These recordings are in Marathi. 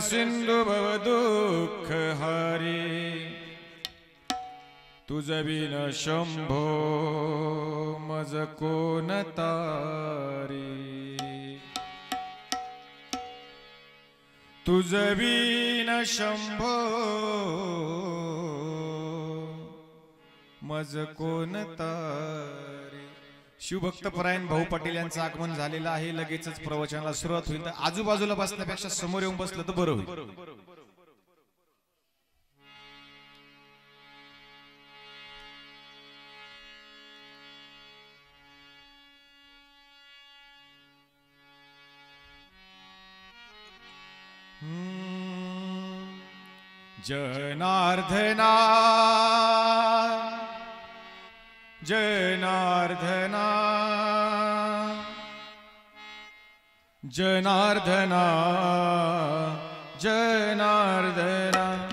सिंधु भव दुःख हरी। तुझ बिन शंभो मज कोण तारी? तुझ बिन शंभो मज कोण तारी? शिवभक्त परायण भाऊ पाटील यांचं आगमन झालेलं आहे. लगेचच प्रवचनाला सुरुवात होईल. तर आजूबाजूला बसण्यापेक्षा समोर येऊन बसलं तर बरं होईल. जनार्दना जनार्दना. जनार्दना जनार्दना।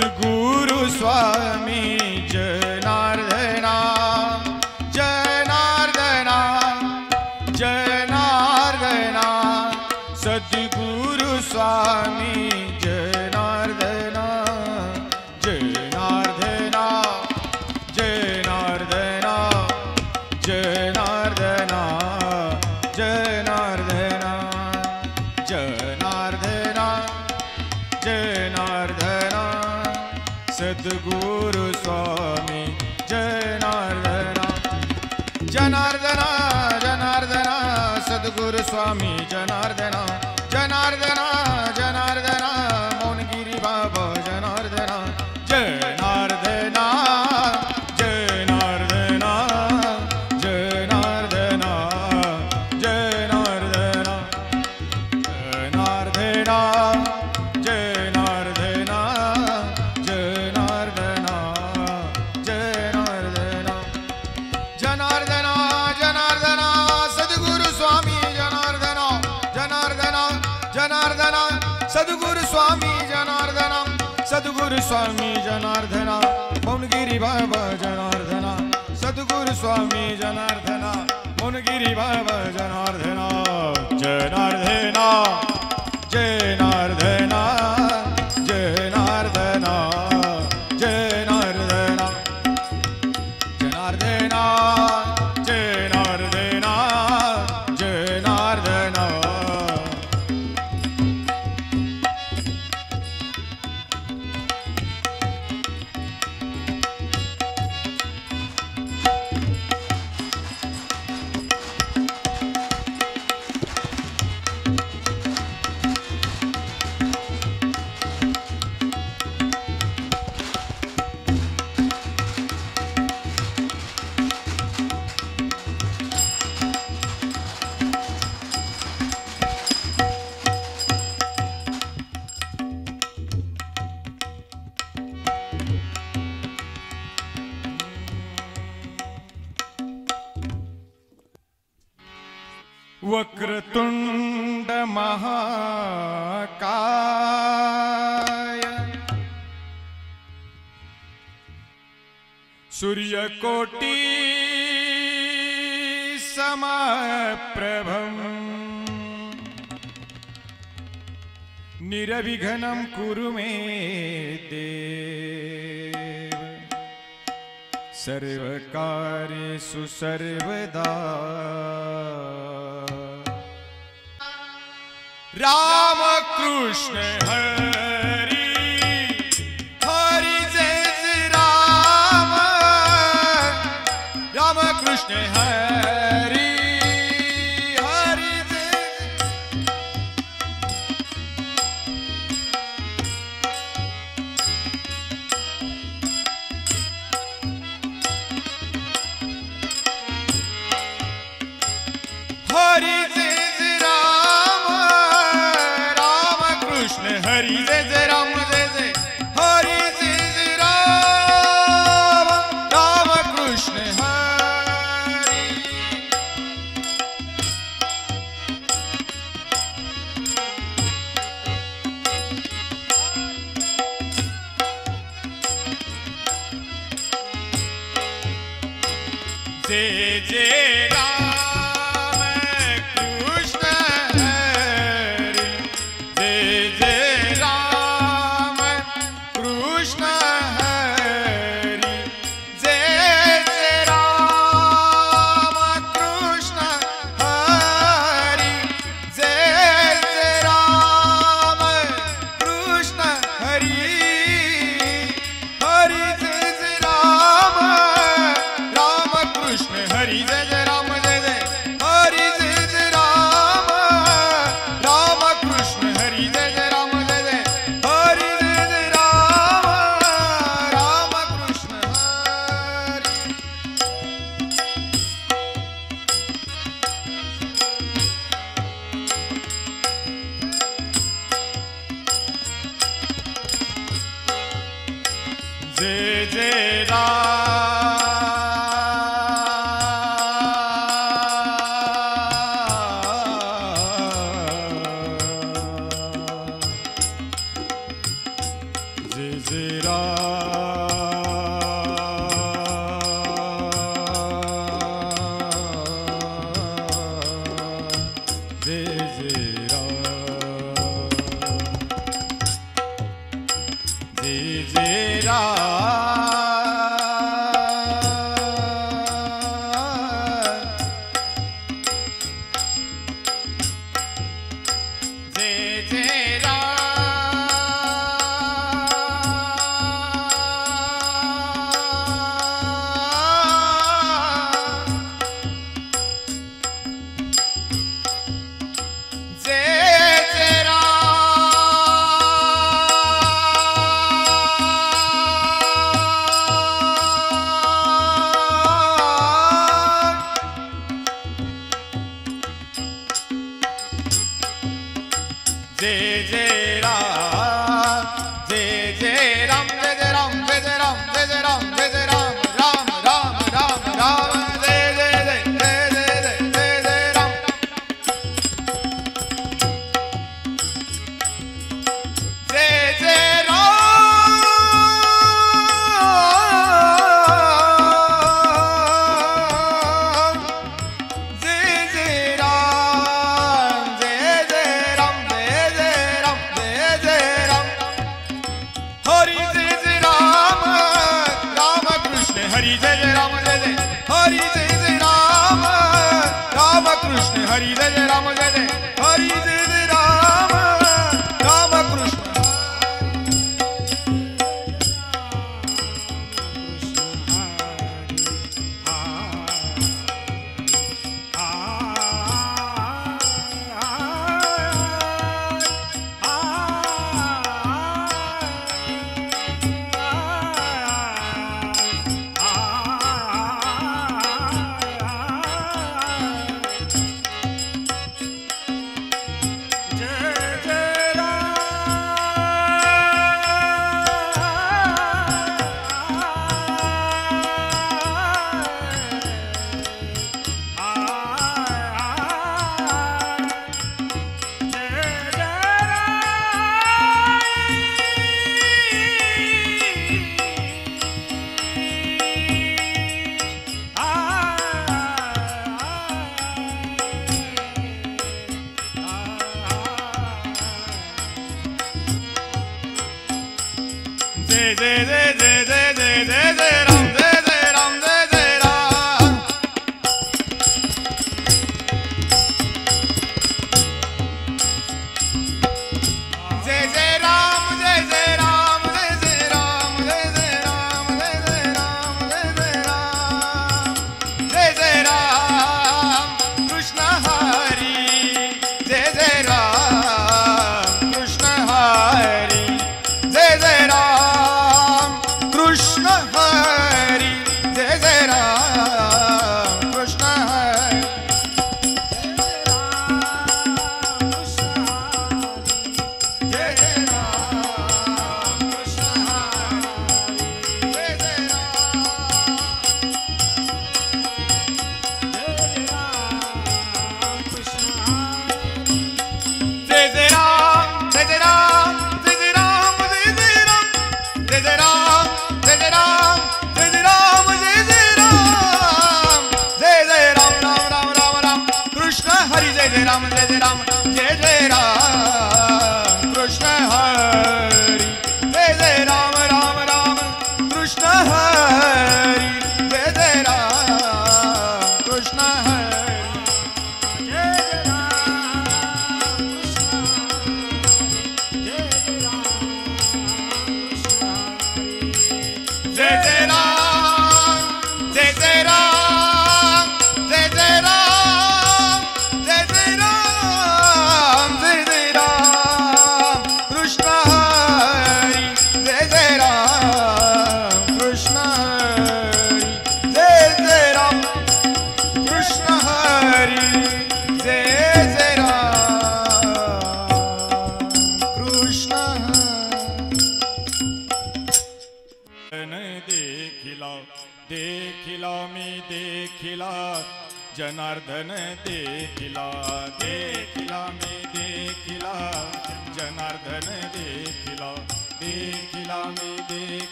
Sadhguru Swami. स्वामी जनार्दना मुनगिरी बाबा जनार्दना सदगुरु स्वामी जनार्दना मुनगिरी बाबा जनार्दना जनार्दना। नीलकोटि समाप्रभम् निरविघनम कुरु मे देव। सर्वकार्येषु सर्वदा। रामकृष्ण हरे। हाय जय जय राम।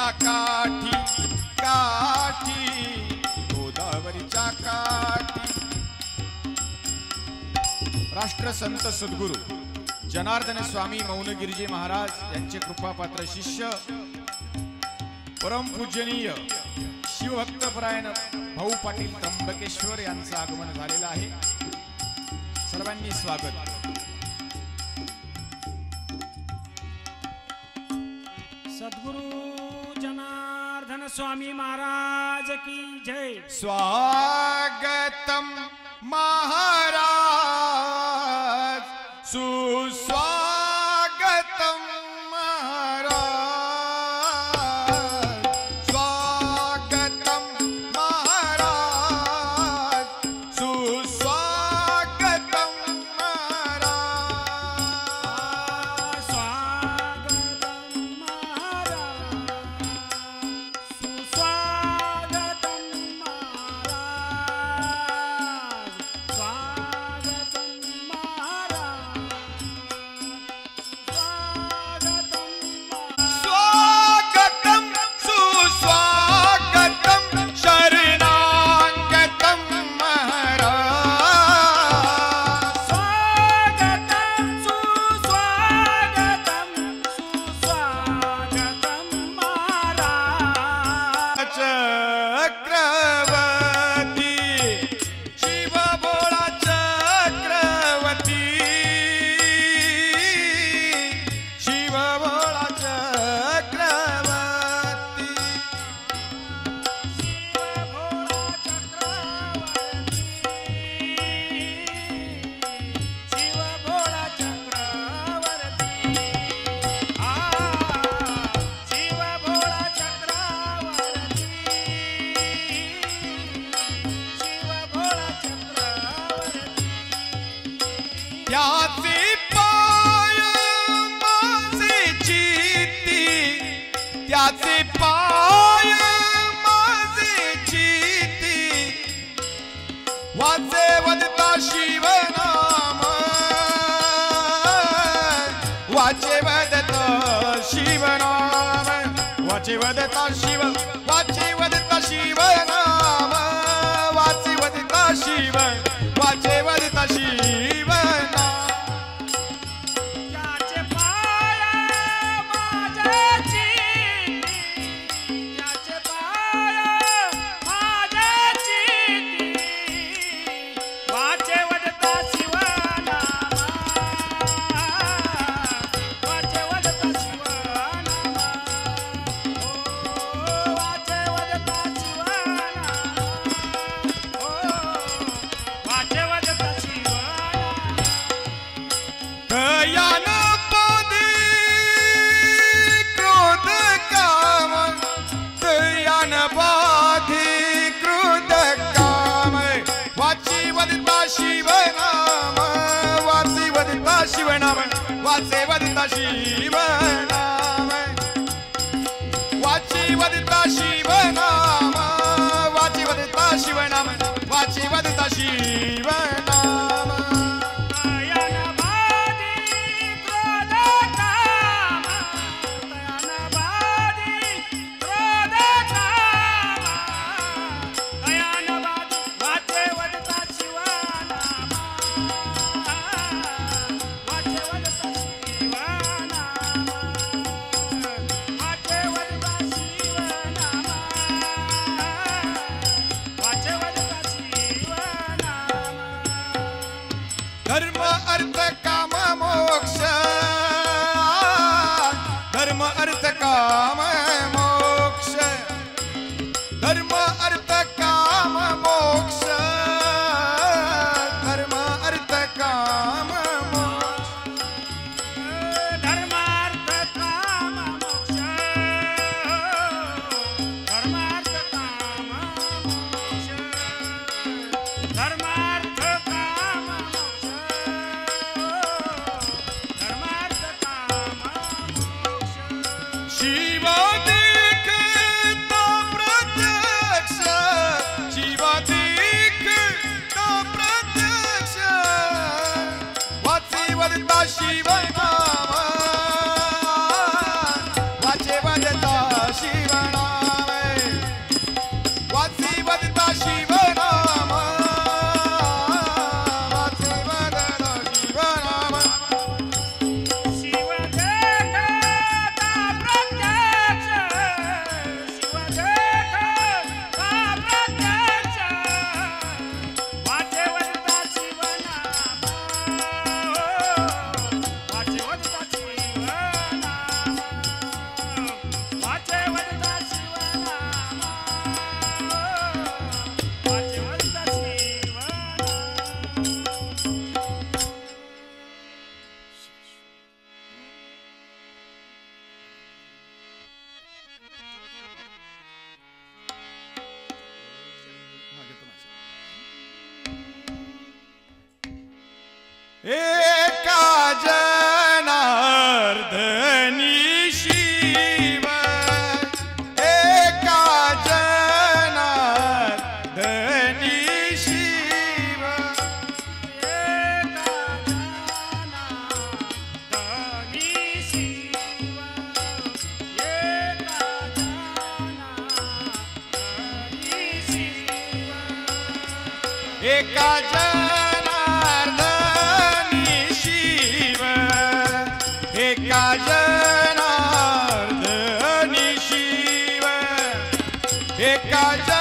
गोदावरीच्या काठी काठी गोदावरीच्या काठी. जनार्दन स्वामी मौनगिरीजी महाराज यांचे कृपापात्र शिष्य परमपूजनीय शिवभक्तपरायण भाऊ पाटील त्र्यंबकेश्वर यांचं आगमन झालेलं आहे. सर्वांनी स्वागत. स्वामी महाराज की जय। स्वागतम महाराज सुस्वा Спасибо. एका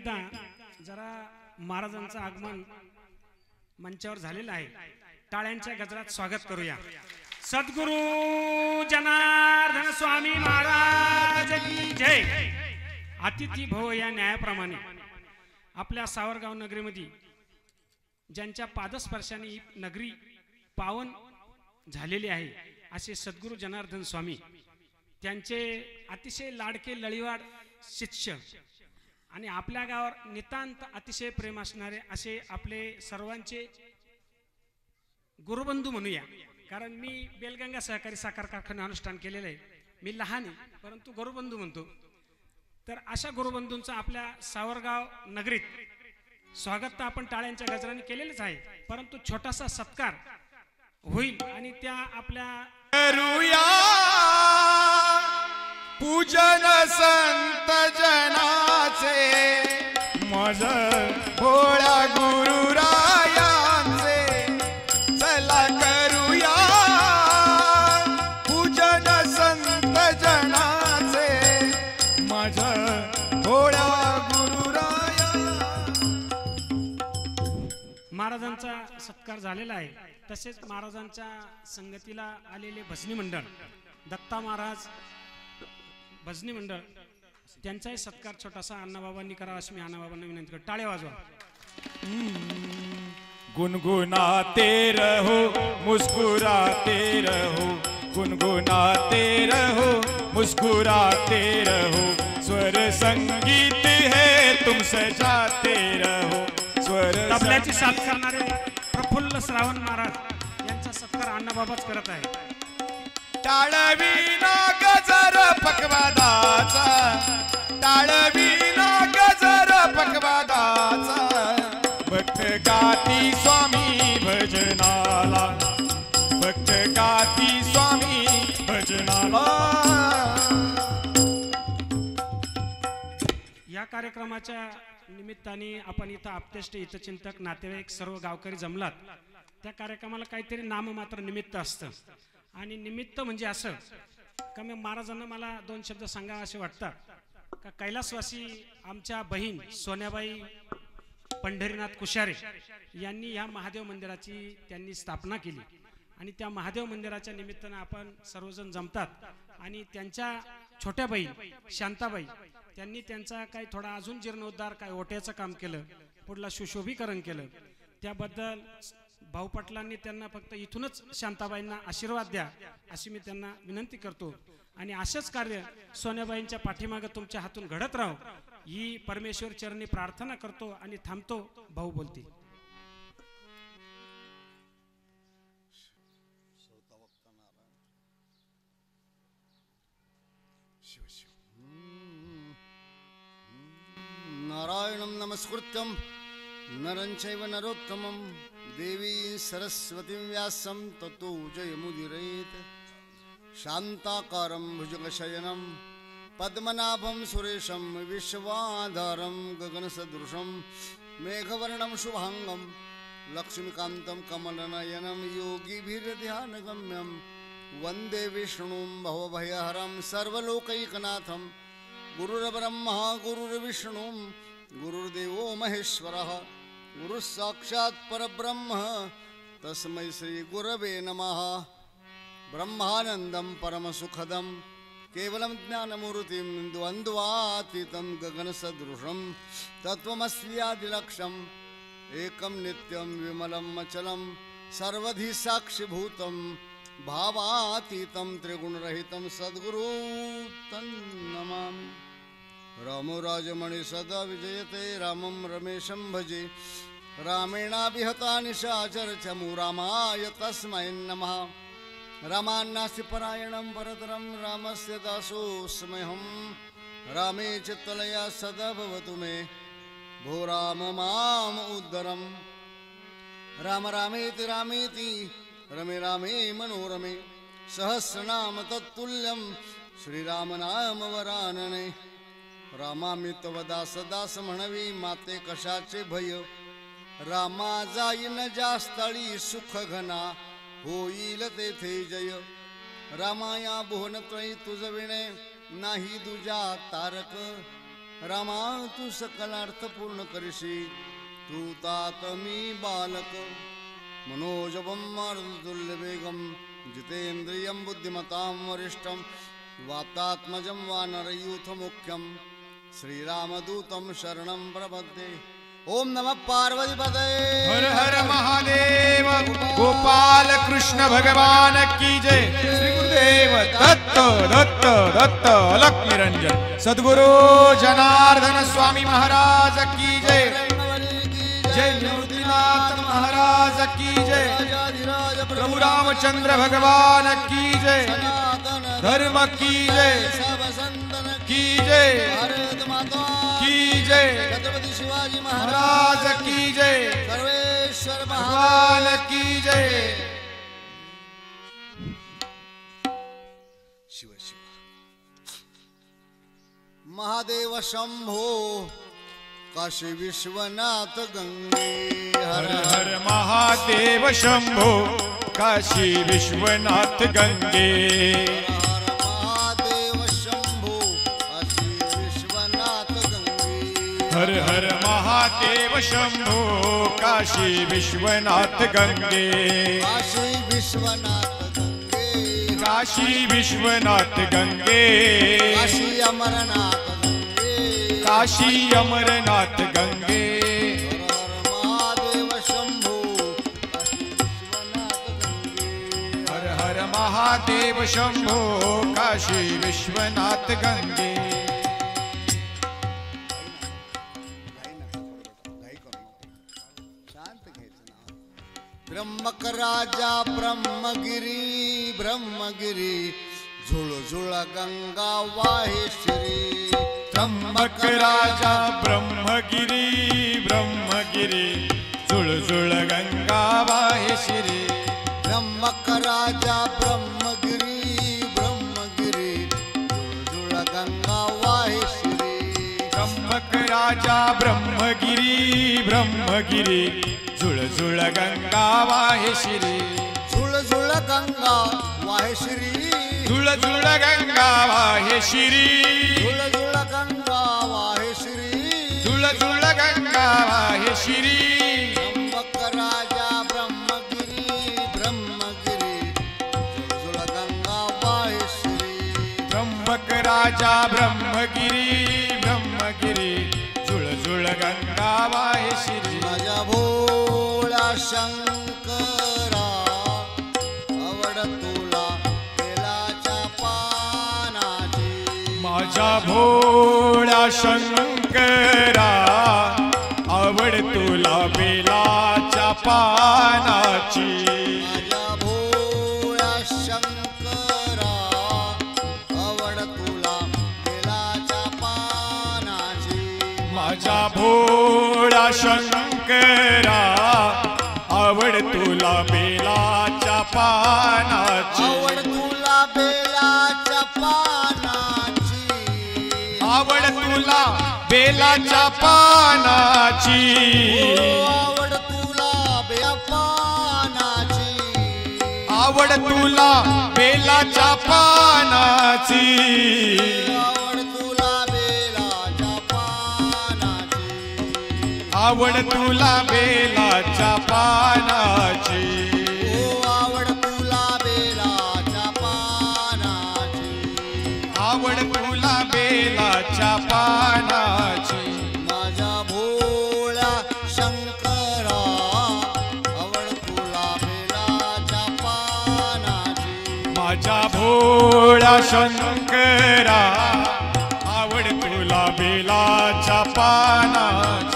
एकदा जरा महाराजांचं आगमन मंचावर झालेलं आहे. टाळ्यांच्या गजरात स्वागत करूया. सद्गुरु जनार्दन स्वामी महाराज की जय. अतिथी भव या न्यायाप्रमाणे आपल्या सावरगाव नगरीमध्ये ज्यांच्या पादस्पर्शाने ही नगरी पावन झालेली आहे असे सद्गुरू जनार्दन स्वामी त्यांचे अतिशय लाडके लळीवाड शिष्य आणि आपल्या गावावर नितांत अतिशय प्रेम असणारे असे आपले सर्वांचे गुरुबंधू म्हणूया. कारण मी बेलगंगा सहकारी साखर कारखाना अनुष्ठान केलेलं आहे. मी लहान आहे परंतु गुरुबंधू म्हणतो. तर अशा गुरुबंधूंचं आपल्या सावरगाव नगरीत स्वागत तर आपण टाळ्यांच्या गजराने केलेलंच आहे परंतु छोटासा सत्कार होईल आणि त्या आपल्या पूजन संत जनाचे मज भोळा गुरुरायांचे चला करूया पूजन संत जनाचे मज भोळा गुरुराया महाराजांचा सत्कार झालेला आहे. तसेच महाराजांच्या संगतीला आलेले भजनी मंडळ दत्ता महाराज भजनी मंडळ त्यांचाही सत्कार छोटासा अण्णाबाबांनी करावा अशी मी अण्णाबाबांना विनंती करतो. टाळे वाजवा. गुनगुनाते रहो मुस्कुराते रहो. गुनगुनाते रहो मुस्कुराते रहो. स्वर संगीत है तुम सजाते रहो. स्वर तबल्याची साथ करणारे प्रफुल्ल श्रावण महाराज यांचा सत्कार अण्णाबाबाच करत आहे टाळवीना गजर पकवादाचा टाळवीना गजर पकवादाचा भक्त गाती स्वामी भजनाला. भक्त गाती स्वामी भजनाला. या कार्यक्रमाच्या निमित्ताने आपण इथं आपतेष्ट हितचिंतक नातेवाईक सर्व गावकरी जमलात. त्या कार्यक्रमाला काहीतरी नाम मात्र निमित्त असतं. आणि निमित्त म्हणजे असं का मी महाराजांना मला दोन शब्द सांगा असे वाटतात? का कैलासवासी आमच्या बहीण सोन्याबाई पंढरीनाथ कुशारे यांनी या महादेव मंदिराची त्यांनी स्थापना केली. आणि त्या महादेव मंदिराच्या निमित्तानं आपण सर्वजण जमतात. आणि त्यांच्या छोट्या बहीण शांताबाई त्यांनी त्यांचा काही थोडा अजून जीर्णोद्धार काय ओट्याचं काम केलं पुढला सुशोभीकरण केलं. त्याबद्दल भाऊ पाटलांनी त्यांना फक्त इथूनच शांताबाईंना आशीर्वाद द्या अशी मी त्यांना विनंती करतो. आणि असंच कार्य सोन्याबाईंच्या पाठीमागं तुमच्या हातून घडत राहो. ही परमेश्वर चरणी प्रार्थना करतो आणि थांबतो भाऊ बोलते नारायणं नमस्कृत्यं नरं चैव देवी सरस्वतीं व्यासं ततो जयमुदिरेत् शान्ताकारं भुजगशयनं पद्मनाभं सुरेशं विश्वाधारं गगनसदृशं मेघवर्णं शुभाङ्गं लक्ष्मीकान्तं कमलनयनं योगिभिर्ध्यानगम्यं वन्दे विष्णुं भवभयहरं सर्वलोकैकनाथं गुरुर्ब्रह्मा गुरुर्विष्णुं गुरुर्देवो महेश्वरः। गुरु साक्षात परब्रह्म। तस्मै श्रीगुरवे नमः। ब्रह्मानन्दं परमसुखदं। केवलं ज्ञानमूर्तिं द्वन्द्वातीतं गगनसदृशं। तत्त्वमस्यादिलक्ष्यम् एकं नित्यं विमलम् अचलं सर्वधि साक्षिभूतं भावातीतं त्रिगुणरहितं सद्गुरु तन्नमामि। रामो राजमणि सदा विजयते रामं रमेशं भजे। रामेणाभिहता निशाचरचमु रामाय तस्मै नमः। रामान्नास्ति परायणं परतरं रामस्य दासोऽस्म्यहं। रामे चित्तलया सदा भवतु मे। भो राम माम् उद्धरम्। राम रामेति रामेति रमे रामे मनोरमे। सहस्रनाम तत्तुल्यं श्रीरामनाम रामा मी तव दास दास म्हणवी माते कशाचे भय? रामा जाईन जास्तळी सुख घना होईल तेथे जय. रामाया भुवनत्रयी तुझ विणे नाही तुझ्या तारक. रामा तू सकल अर्थ पूर्ण करशी तू तात मी बालक. मनोजवं मारुतुल्यवेगं जितेन्द्रियं बुद्धिमतां वरिष्ठं वातात्मजं वानरयूथमुख्यं. श्रीरामदूतं शरणं प्रपद्ये। ॐ नमः पार्वतीपदे हर हर महादेव, गोपाल कृष्ण भगवान की जय। श्री गुरुदेव दत्त दत्त दत्त अलक निरंजन। सद्गुरु जनार्दन स्वामी महाराज की जय। जय निवृत्तीनाथ महाराज की जय। प्रभु रामचंद्र भगवान की जय। धर्म की जय। की जय की जय छत्रपती शिवाजी महाराज की जय सर्वेश्वर भगवान की जय शिव शिव महादेव शंभो काशी विश्वनाथ गंगे हर हर हर महादेव शंभो काशी विश्वनाथ गंगे। हर हर महादेव शंभो काशी विश्वनाथ गंगे। काशी विश्वनाथ गंगे। काशी विश्वनाथ गंगे। काशी अमरनाथ गंगे। काशी अमरनाथ गंगे। हर हर महादेव शंभो हर हर महादेव शंभो काशी विश्वनाथ गंगे। ब्रह्मक राजा ब्रह्मगिरी ब्रह्मगिरी। झुळझुळ गंगा वाहे श्री। त्र्यंबक राजा ब्रह्मगिरी ब्रह्मगिरी। जुळजुळ गंगा वाहे शिरी। ब्रह्मक राजा ब्रह्मगिरी ब्रह्मगिरी। झुळझुळ गंगा वाहे श्री। त्र्यंबक राजा ब्रह्मगिरी ब्रह्मगिरी। जुळजुळ गंगा वाहे शिरी. झुळझुळ गंगा वाहे श्री. जुळजुळ गंगा वाहे शिरी. झुळझुळ गंगा वाहे श्री. जुळजुळ गंगा वाहे शिरी. त्र्यंबक राजा ब्रह्मगिरी ब्रह्मगिरी. झुळझुळ गंगा वाहे श्री. त्र्यंबक राजा ब्रह्मगिरी ब्रह्मगिरी. गंगा वाहे शिरी. माझ्या भोळा शंकरा आवड तुला तेलाच्या पानाची. माझ्या भोळ्या शंकरा आवड तुला बेलाच्या पानाची. भोळा शंकरा बेलाच्या पानाची. आवड तुला बेलाच्या पानाची. आवड तुला बेलाच्या पानाची. आवड तुला बेया पानाची. आवड तुला बेलाच्या पानाची. आवड तुला बेलाच्या पानाची. आवड तुला बेलाच्या पानाची. आवड तुला बेलाच्या पानाची. माझ्या भोळा शंकरा आवड तुला बेलाच्या पानाची. माझ्या भोळा शंकरा आवड तुला बेलाच्या पानाची.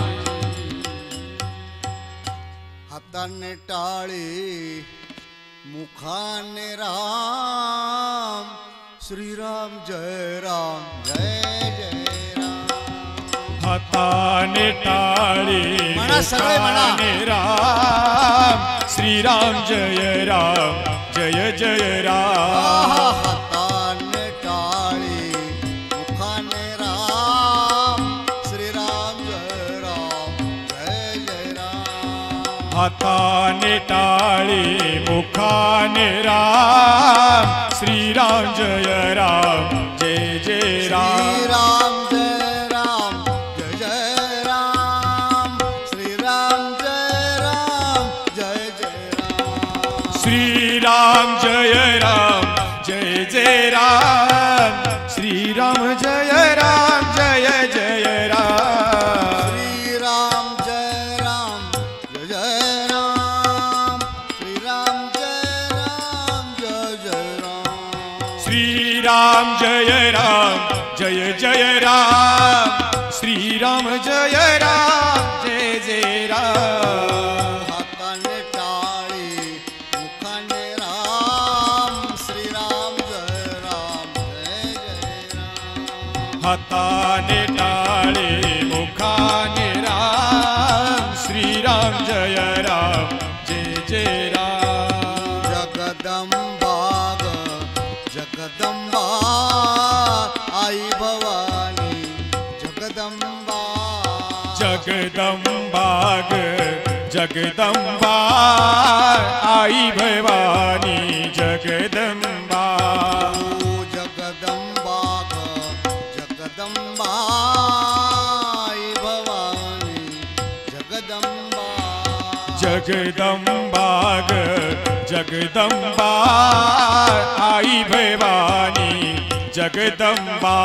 हाताने टाळे मुखाने राम. श्रीराम जय राम जय जय राम. हाताने टाळी म्हणा सगळे म्हणा. मुखाने राम. श्रीराम जय राम जय जय राम. हाताने टाळी मुखाने राम. श्रीराम जय राम जय जय राम. श्रीराम जय राम जय श्रीराम जय राम जय जय राम। श्रीराम जय राम जय जय राम। हाताने टाळी मुखाने राम। श्रीराम जय राम जय जय राम। हाताने जगदंबा। जगदंबा ग जगदंबा। आई भवानी जगदंबा। ग जगदंबा। आई भवानी जगदंबा ग जगदंबा। आई भवानी जगदंबा।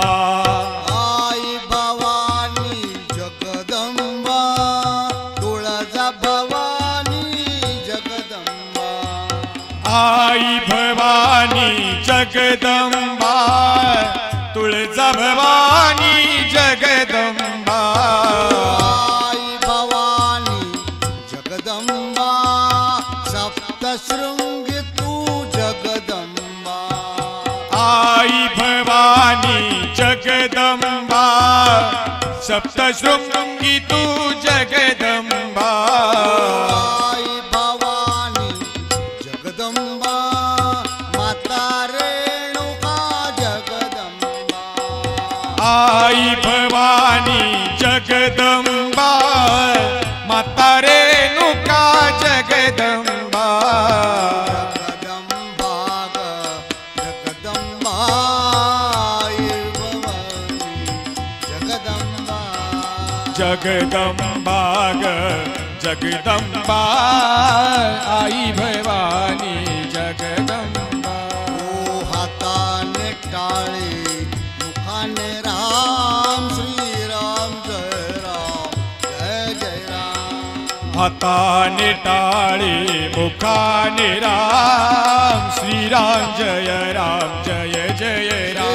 आई भवानी जगदंबा तुळजा भवानी जगदंबा. आई भवानी जगदंबा सप्तशृंगी तू जगदंबा. आई भवानी जगदंबा सप्तशृंगी तू जगदंबा. आई भवानी जगदंबा माता रेणुका जगदंबा. जगदंबा जगदंबा आई भवानी जगदंबा. जगदंबा जगदंबा. आई हाताने टाळे मुखाने राम. श्रीराम जय राम जय जय राम.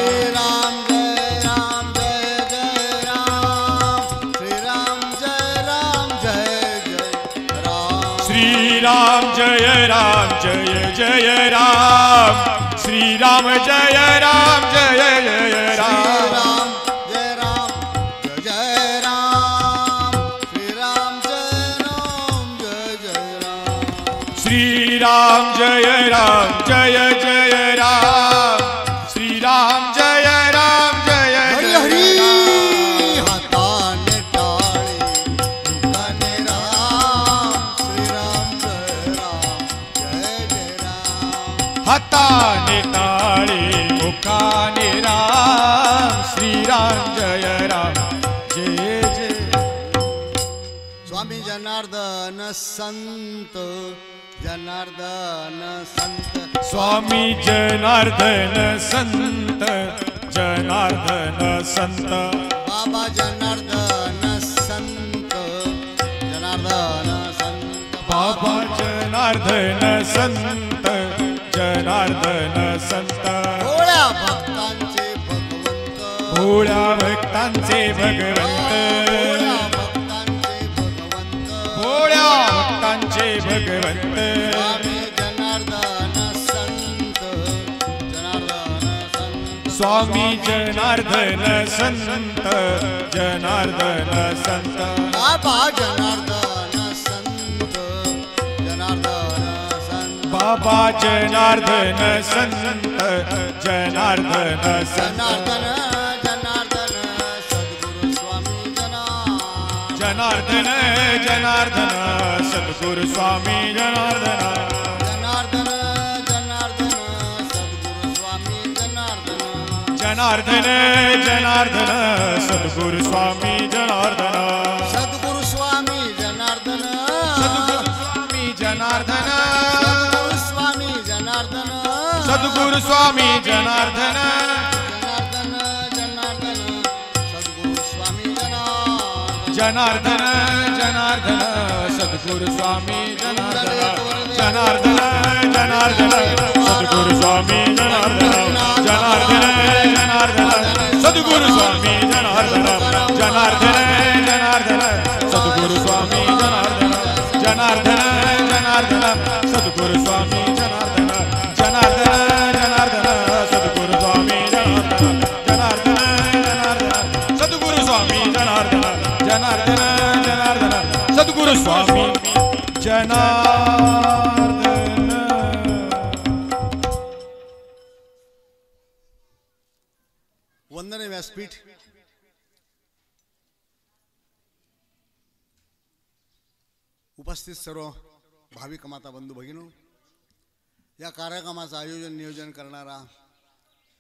श्रीराम जय राम जय जय राम. श्रीराम जय राम जय जय श्रीराम जय राम जय जय राम। श्रीराम जय राम जय जय हरी राम हाताने टाळे मुखाने राम श्रीराम जय राम जय जय राम हाताने टाळे मुखाने राम। श्रीराम जय राम जय जय। स्वामी जनार्दन संत जनार्दन संत। स्वामी जनार्दन संत जनार्दन संत। बाबा जनार्दन संत जनार्दन संत। बाबा जनार्दन संत जनार्दन संत। थोड्या भक्तांची भोळ्या भक्तांचे भगवंत। ભગવંત સ્વામી જનાર્દન સંત જનાર્દન સંત બાબા જનાર્દન સંત જનાર્દન સંત બાબા જનાર્દન સંત જનાર્દન જનાર્દન જનાર્દન સદગુરુ સ્વામી જનાર્દન જનાર્દન જનાર્દન जनार्दन संत जनार्दन। जनार्दन सद्गुरु स्वामी जनार्दन। जनार्दन जनार्दन जनार्दन। सद्गुरु स्वामी जनार्दन। जनार्दन। जनार्दन। सद्गुरु स्वामी जनार्दन सद्गुरु स्वामी जनार्दन। जनार्दन जनार्दन। सद्गुरु स्वामी जनार्दन जनार्दन सद्गुरु स्वामी जनार्दन जनार्दन जनार्दन सद्गुरु स्वामी जनार्दन जनार्दन जनार्दन सद्गुरु स्वामी जनार्दन जनार्दन जनार्दन सद्गुरु स्वामी व्यासपीठ उपस्थित सर्व भाविक माता बंधू भगिनो या कार्यक्रमाचं आयोजन नियोजन करणारा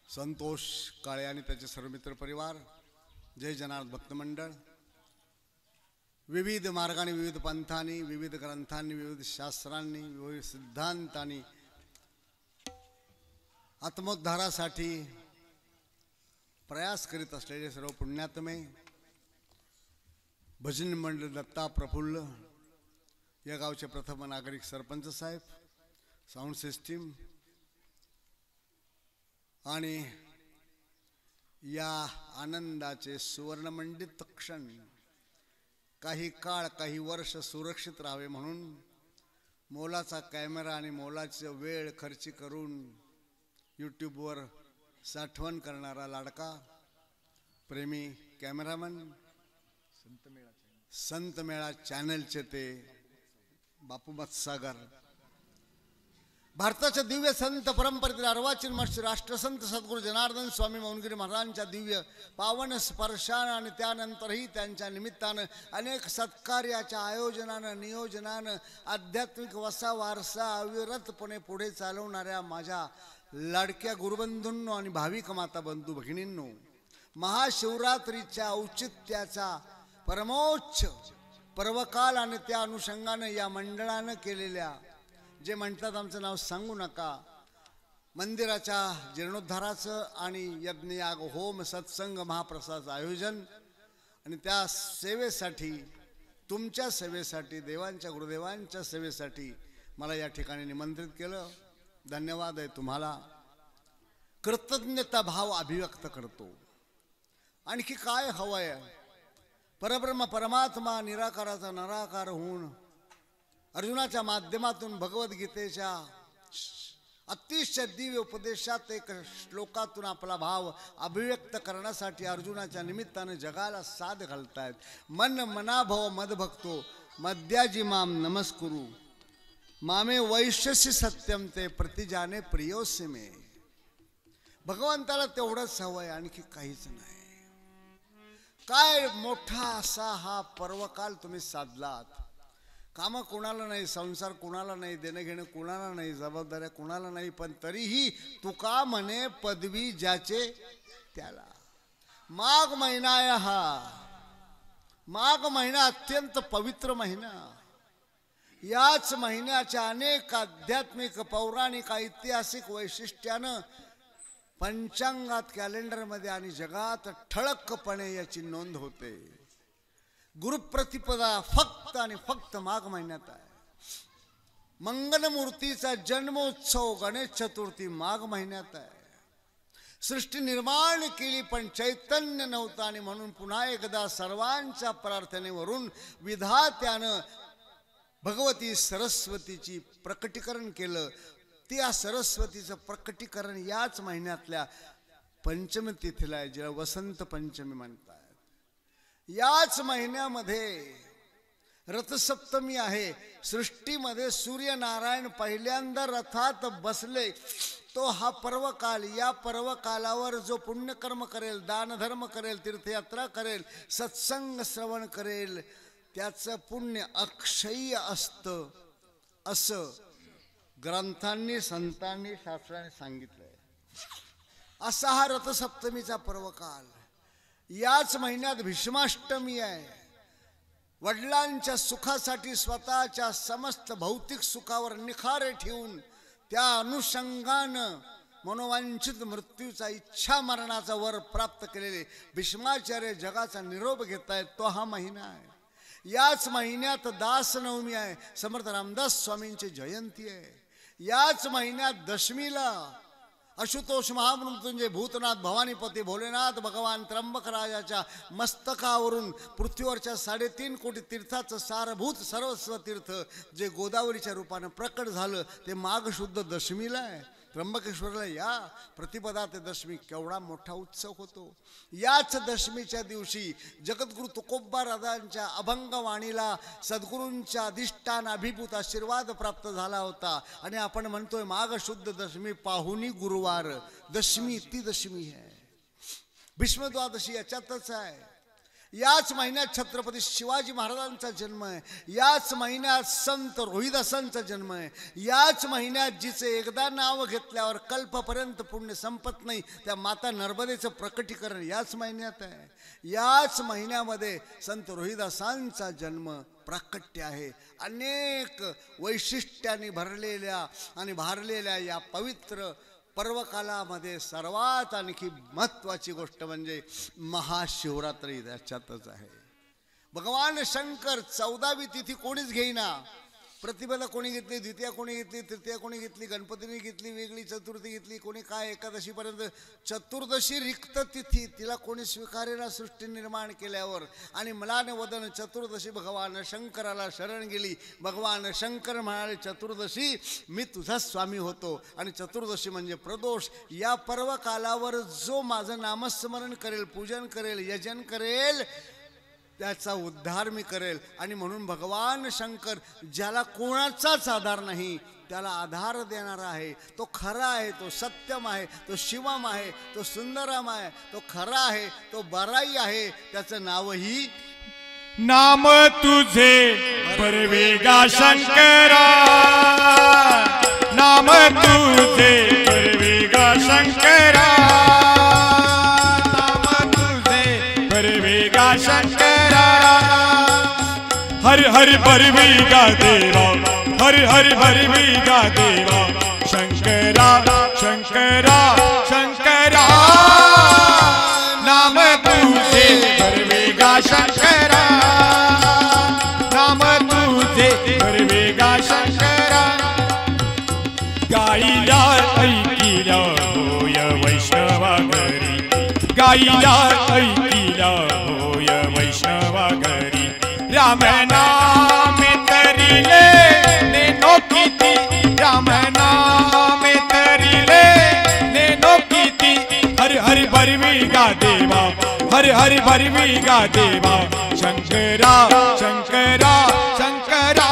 संतोष काळे आणि त्याचे सर्व मित्र परिवार जय जनार्द भक्त मंडळ विविध मार्गाने विविध पंथांनी विविध ग्रंथांनी विविध शास्त्रांनी विविध सिद्धांतांनी आत्मोद्धारासाठी प्रयास करीत असलेले सर्व पुण्यात्मे भजन मंडळ दत्ता प्रफुल्ल या गावचे प्रथम नागरिक सरपंच साहेब साऊंड सिस्टीम आणि या आनंदाचे सुवर्णमंडित क्षण काही काळ काही वर्ष सुरक्षित राहावे म्हणून मोलाचा कॅमेरा आणि मोलाचे वेळ खर्ची करून यूट्यूबवर साठवण करणारा लाडका प्रेमी कॅमेरामन संत मेळा चॅनलचे ते बापू मत्सागर. भारताच्या दिव्य संत परंपरेतील अर्वाचीन मठ राष्ट्रसंत सद्गुरू जनार्दन स्वामी मौनगिरी महाराजांच्या दिव्य पावन स्पर्शानं आणि त्यानंतरही त्यांच्या निमित्तानं अनेक सत्कार्याच्या आयोजनानं नियोजनानं आध्यात्मिक वसा वारसा अविरतपणे पुढे चालवणाऱ्या माझ्या लाडक्या गुरुबंधूंनो आणि भाविक माता बंधू भगिनींनो महाशिवरात्रीच्या औचित्याचा परमोच्च पर्वकाल आणि त्या अनुषंगानं या मंडळानं केलेल्या जे म्हणतात आमचं नाव सांगू नका मंदिराच्या जीर्णोद्धाराचं आणि यज्ञयाग होम सत्संग महाप्रसादाचं आयोजन आणि त्या सेवेसाठी तुमच्या सेवेसाठी देवांच्या गुरुदेवांच्या सेवेसाठी मला या ठिकाणी निमंत्रित केलं. धन्यवाद आहे तुम्हाला. कृतज्ञता भाव अभिव्यक्त करतो. आणखी काय हवं आहे परब्रह्म परमात्मा निराकाराचा नराकार होऊन अर्जुनाच्या माध्यमातून भगवद्गीतेच्या अतिशय दिव्य उपदेशात एक श्लोकातून आपला भाव अभिव्यक्त करण्यासाठी अर्जुनाच्या निमित्तानं जगाला साथ घालतायत. मन मनाभव मद भक्तो. मद्याजी माम नमस्कुरू. मामे वैश्यसी सत्यम ते प्रतिजाने प्रियोसे मे। भगवंताला तेवढंच हवंय आणखी काहीच नाही. काय मोठा असा हा पर्वकाल तुम्ही साधलात. कामं कुणाला नाही संसार कुणाला नाही देणं घेणं कुणाला नाही जबाबदाऱ्या कुणाला नाही पण तरीही तुका म्हणे पदवी ज्याचे त्याला. माघ महिना हा. माघ महिना अत्यंत पवित्र महिना. याच महिन्याच्या अनेक आध्यात्मिक पौराणिक ऐतिहासिक वैशिष्ट्यानं पंचांगात कॅलेंडरमध्ये आणि जगात ठळकपणे याची नोंद होते. गुरुप्रतिपदा फक्त आणि फक्त माघ महिन्यात आहे. मंगलमूर्तीचा जन्मोत्सव गणेश चतुर्थी माघ महिन्यात आहे. सृष्टी निर्माण केली पण चैतन्य नव्हतं आणि म्हणून पुन्हा एकदा सर्वांच्या प्रार्थनेवरून विधात्यानं भगवती सरस्वतीची प्रकटीकरण केलं. त्या सरस्वतीचं प्रकटीकरण याच महिन्यातल्या पंचमी तिथीला आहे ज्याला वसंत पंचमी म्हणतात. याच महिन्यामध्ये रथसप्तमी आहे. सृष्टीमध्ये सूर्यनारायण पहिल्यांदा रथात बसले. तो हा पर्वकाल या पर्वकालावर जो पुण्यकर्म करेल दानधर्म करेल तीर्थयात्रा करेल सत्संग श्रवण करेल त्याचं पुण्य अक्षय्य असतं असं ग्रंथांनी संतांनी शास्त्राने सांगितलंय. असा हा रथसप्तमीचा पर्वकाल. याच महिन्यात भीष्माष्टमी आहे. वडिलांच्या सुखासाठी स्वतःच्या समस्त भौतिक सुखावर निखारे ठेवून त्या अनुषंगानं मनोवांछित मृत्यूचा इच्छा मरणाचा वर प्राप्त केलेले भीष्माचार्य जगाचा निरोप घेत आहेत तो हा महिना आहे. याच महिन्यात दासनवमी आहे. समर्थ रामदास स्वामींची जयंती आहे. याच महिन्यात दशमीला आशुतोष महामृत्युंजय भूतनाथ भवानीपती भोलेनाथ भगवान त्र्यंबक राजाच्या मस्तकावरून पृथ्वीवरच्या साडेतीन कोटी तीर्थाचं सारभूत सर्वस्व तीर्थ जे गोदावरीच्या रूपानं प्रकट झालं ते माघशुद्ध दशमीला आहे. त्र्यंबकेश्वरला या प्रतिपदा ते दशमी केवढा मोठा उत्सव होतो. याच दशमीच्या दिवशी जगद्गुरु तुकोब्बा राजांच्या अभंगवाणीला सद्गुरूंच्या अधिष्ठान अभिभूत आशीर्वाद प्राप्त झाला होता. आणि आपण म्हणतोय माघ शुद्ध दशमी पाहुनी गुरुवार. दशमी ती दशमी आहे. भीष्म द्वादशी याच्यातच आहे. याच महिन्यात छत्रपती शिवाजी महाराजांचा जन्म आहे. याच महिन्यात संत रोहिदासांचा जन्म आहे. याच महिन्यात जिचे एकदा नाव घेतल्यावर कल्पपर्यंत पुण्य संपत नाही त्या माता नर्मदेचं प्रकटीकरण याच महिन्यात आहे. याच महिन्यामध्ये संत रोहिदासांचा जन्म प्राकट्य आहे. अनेक वैशिष्ट्यांनी भरलेल्या आणि भारलेल्या या पवित्र पर्वकालामध्ये सर्वात आणखी महत्त्वाची गोष्ट म्हणजे महाशिवरात्री त्याच्यातच आहे. भगवान शंकर चौदावी तिथी कोणीच घेईना. प्रतिभेला कोणी घेतली द्वितीया कोणी घेतली तृतीया कोणी घेतली गणपतीने घेतली वेगळी चतुर्थी घेतली कोणी काय एकादशीपर्यंत. चतुर्दशी रिक्त तिथी तिला कोणी स्वीकारेना सृष्टी निर्माण केल्यावर. आणि मलाने वदन चतुर्दशी भगवान शंकराला शरण गेली. भगवान शंकर म्हणाले चतुर्दशी मी तुझा स्वामी होतो. आणि चतुर्दशी म्हणजे प्रदोष. या पर्व कालावर जो माझं नामस्मरण करेल पूजन करेल यजन करेल त्याचा उद्धार मी करेल. आणि म्हणून भगवान शंकर ज्याला कोणाचाच आधार नाही त्याला आधार देणारा आहे. तो खरा आहे तो सत्यम आहे तो शिवम आहे तो सुंदरम आहे तो खरा आहे तो बराई आहे. त्याचं नावही नाम तुझे परवेगा शंकरा. नाम तुझे परवेगा शंकरा. नाम तुझे परवेगा शंकरा. हर हर परवेगा देवा, हर हर परवेगा देवा। शंकरा शंकरा शंकरा, नाम तुझे परवेगा शंकरा। नाम तुझे परवेगा शंकरा। गाईला ऐकिला होय वैष्णवा घरी गाईला ऐकिला होय वैष्णवा घरी राम हर बरवी गा देवा हर हर बरवी गा देवा। शंकरा शंकरा शंकरा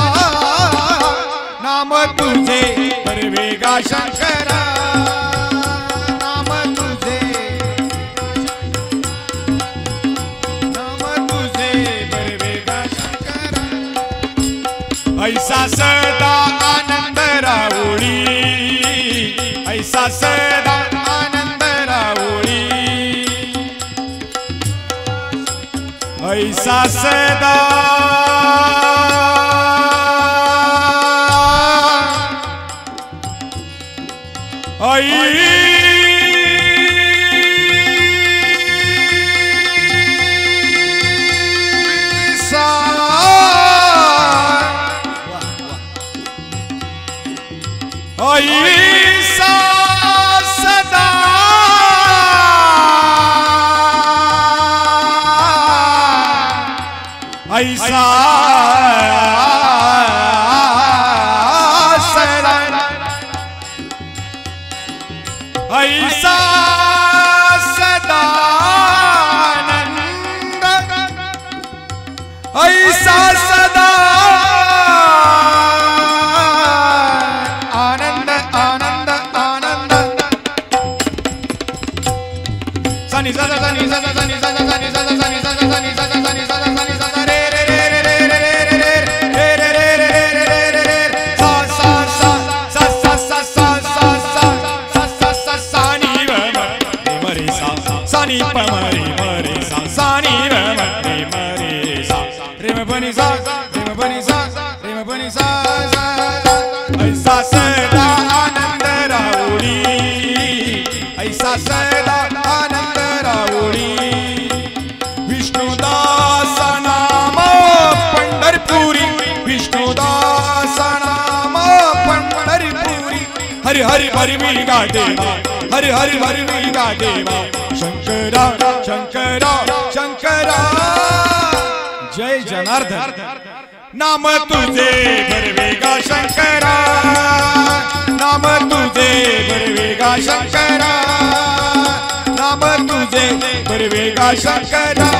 नाम तुझे परवेगा शंकरा। नाम तुझे नाम तुझे परवेगा शंकरा। ऐसा सदा आनंद राऊळी ऐसा सदा ऐसा सदा ऐसा ऐसा हरिवी का देवा, हरि हरि हरिवी का देवा। शंकरा शंकरा शंकरा। जय जनार्दन। नाम तुझे भरवेगा शंकरा। नाम तुझे भरवेगा शंकरा। नाम तुझे भरवेगा शंकरा।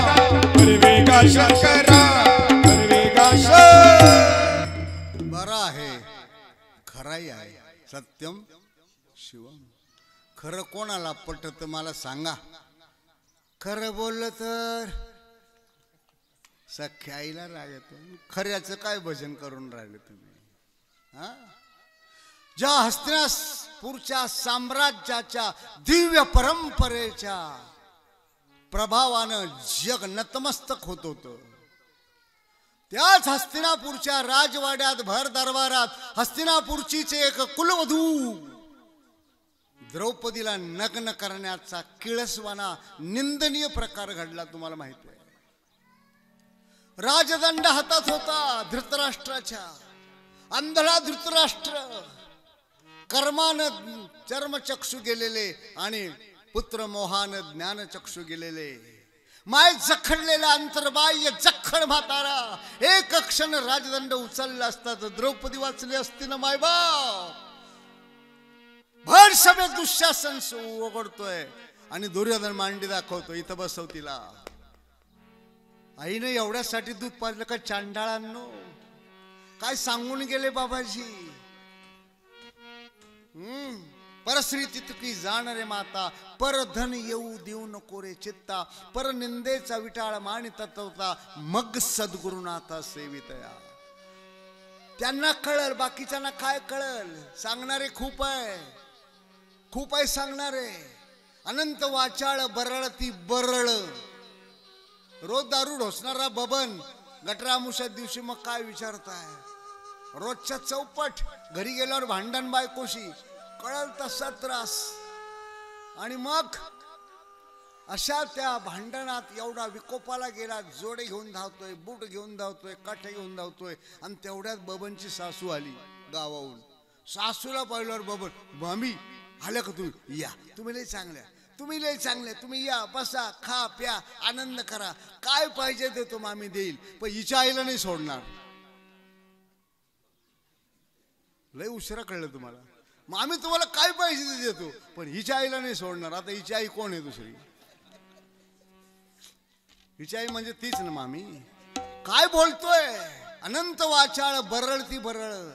भरवेगा शंकरा भरवेगा शंकरा। बरा है, खरा ही, सत्यम। शिवम खरं कोणाला पटत मला सांगा. खरं बोललं तर सख्या आईला राग येतो. खऱ्याचं काय भजन करून राहिले तुम्ही? हा? ज्या हस्तिनापूरच्या साम्राज्याच्या दिव्य परंपरेच्या प्रभावानं जग नतमस्तक होत होतं. त्याच हस्तिनापूरच्या राजवाड्यात भर दरबारात हस्तिनापूरचीच एक कुलवधू द्रौपदीला नग्न करण्याचा किळसवाना निंदनीय प्रकार घडला तुम्हाला माहिती आहे. राजदंड हातात होता धृतराष्ट्राच्या. अंधळा धृतराष्ट्र. कर्मान चर्मचक्षु गेलेले आणि पुत्र मोहान ज्ञानचक्षु गेलेले. माय जखडलेला अंतर्बाह्य जखड म्हातारा. एक क्षण राजदंड उचलला असता तर द्रौपदी वाचली असती ना मायबाप? भर सभेत दुःशासन ओघडतोय. आणि दुर्योधन मांडी दाखवतो इथं बसव तिला. आईने एवढ्यासाठी दूध पाजलं का चांडाळांनो? काय सांगून गेले बाबाजी? हम्म परश्री तितकी जाणारे माता परधन येऊ देऊ नको रे चित्ता पर निंदेचा विटाळ माणी तत्वता मग सद्गुरुनाथा सेवितया. त्यांना कळल बाकीच्यांना काय कळल? सांगणारे खूप आहे. खूप आहे सांगणार आहे. अनंत वाचाळ बरळ ती बरळ. रोज दारू ढोसणारा बबन गटरामुशा दिवशी मग काय विचारताय? रोजच्या चौपट घरी गेल्यावर भांडण बायकोशी कळल तसा त्रास. आणि मग अशा त्या भांडणात एवढा विकोपाला गेला जोडे घेऊन धावतोय बूट घेऊन धावतोय काठे घेऊन धावतोय आणि तेवढ्यात बबनची सासू आली गावाहून. सासूला पाहिल्यावर बबन मामी आल्या का तुम्ही या. तुम्ही लय चांगल्या तुम्ही लय चांगले तुम्ही या बसा खा प्या आनंद करा. काय पाहिजे ते तो मामी देईल. पण हिच्या आईला नाही सोडणार. लय उशिरा कळलं तुम्हाला. मामी तुम्हाला काय पाहिजे ते देतो. पण हिच्या आईला नाही सोडणार. आता हिची आई कोण आहे दुसरी? हिची आई म्हणजे तीच ना मामी. काय बोलतोय? अनंत वाचाळ बरळ ती बरळ.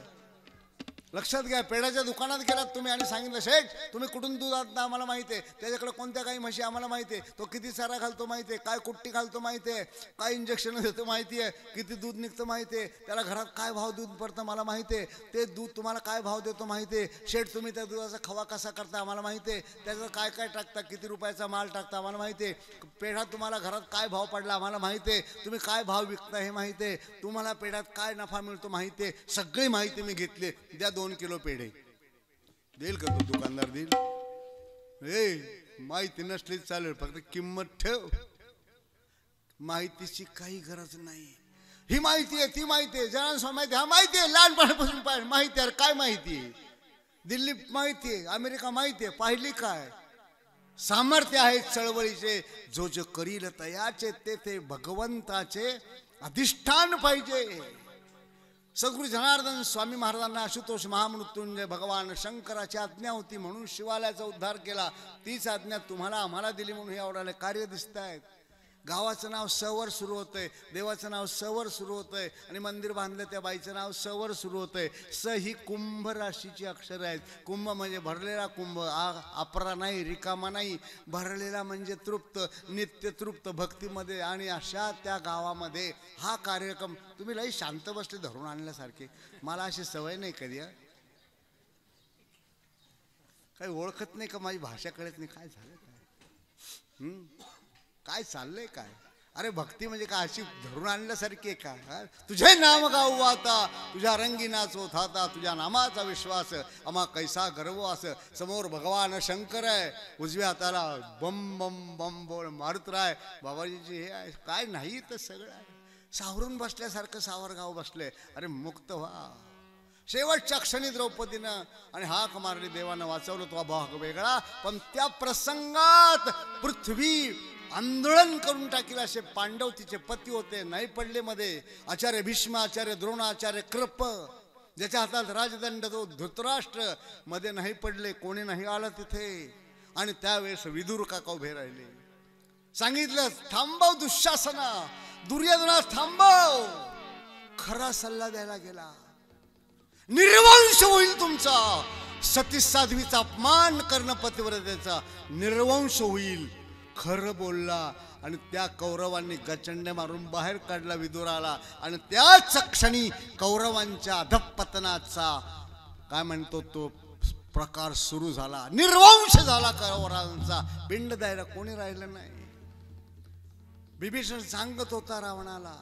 लक्षात घ्या पेढ्याच्या दुकानात गेलात तुम्ही आणि सांगितलं शेठ तुम्ही कुठून दूध आणता आम्हाला माहिती आहे त्याच्याकडे कोणत्या काही म्हशी आम्हाला माहिती आहे तो किती चारा घालतो माहिती आहे काय कुट्टी घालतो माहिती आहे काय इंजेक्शन देतो माहिती आहे किती दूध निघतं माहिती आहे त्याला घरात काय भाव दूध पडतं मला माहिती आहे ते दूध तुम्हाला काय भाव देतो माहिती आहे शेठ तुम्ही त्या दुधाचा खवा कसा करता आम्हाला माहिती आहे त्याचं काय काय टाकता किती रुपयाचा माल टाकता आम्हाला माहिती आहे पेढा तुम्हाला घरात काय भाव पडला आम्हाला माहिती आहे तुम्ही काय भाव विकता हे माहिती आहे तुम्हाला पेढ्यात काय नफा मिळतो माहिती आहे सगळी माहिती मी घेतली द्या दोन किलो पेढे. देईल का तो दुकानदार देईल? ए माहिती नसलीच चालेल फक्त किंमत ठेव. माहितीची काही गरज नाही. ही माहिती आहे ती माहिती आहे. जणांना माहिती आहे. हा माहिती आहे लहानपणापासून पाहिजे माहिती आहे अरे काय माहिती आहे? दिल्ली माहिती आहे अमेरिका माहिती आहे. पाहिली काय? सामर्थ्य आहे चळवळीचे. जो जो करील तयाचे ते ते भगवंताचे अधिष्ठान पाहिजे. सद्गुरू जनार्दन स्वामी महाराजांना आशुतोष महामृत्युंजय भगवान शंकराची आज्ञा होती म्हणून शिवालयाचा उद्धार केला. तीच आज्ञा तुम्हाला आम्हाला दिली म्हणून हे आवडायला कार्य दिसत आहेत गावाचं नाव सवर सुरू होतंय देवाचं नाव सवर सुरू होतंय आणि मंदिर बांधलं त्या बाईचं नाव सवर सुरू होतंय. स ही कुंभ राशीची अक्षरं आहेत. कुंभ म्हणजे भरलेला कुंभ आ अपरा नाही रिकामा नाही. भरलेला म्हणजे तृप्त नित्य तृप्त भक्तीमध्ये आणि अशा त्या गावामध्ये हा कार्यक्रम तुम्ही लई शांत बसले धरून आणल्यासारखे. मला अशी सवय नाही कधी काही ओळखत नाही का माझी भाषा कळत नाही? काय झालं काय? काय चाललंय काय? अरे भक्ती म्हणजे काय? अशी धरून आणल्यासारखी आहे का? तुझे नाम गाऊ आता तुझ्या रंगी नाचो थाता तुझ्या नामाचा विश्वास अमा कैसा गर्व अस समोर भगवान शंकर आहे. उजव्या हाताला बम बम बम बोल मारुतराय बाबाजीची हे आहे काय नाही तर सगळं आहे. सावरून बसल्यासारखं सावरगाव बसले. अरे मुक्त व्हा. शेवटच्या क्षणी द्रौपदीनं आणि हाक मारली देवानं वाचवलं तो भाग वेगळा. पण त्या प्रसंगात पृथ्वी आंदोलन करून टाकील असे पांडव तिचे पती होते नाही पडले मध्ये. आचार्य भीष्म आचार्य द्रोणाचार्य कृप ज्याच्या हातात राजदंड तो धृतराष्ट्रमध्ये नाही पडले कोणी नाही आलं तिथे. आणि त्यावेळेस विदुर काका उभे राहिले. सांगितलं थांबव दुःशासना दुर्योधना थांबव. खरा सल्ला द्यायला गेला. निर्वंश होईल तुमचा. सती साध्वीचा अपमान करणं पतिव्रतेचा निर्वंश होईल. खरं बोलला आणि त्या कौरवांनी गचंडे मारून बाहेर काढला विदुराला. आणि त्याच क्षणी कौरवांच्या अधपतनाचा काय म्हणतो तो प्रकार सुरू झाला. निर्वंश झाला कौरवांचा. पिंड द्यायला कोणी राहिलं नाही. बिभीषण सांगत होता रावणाला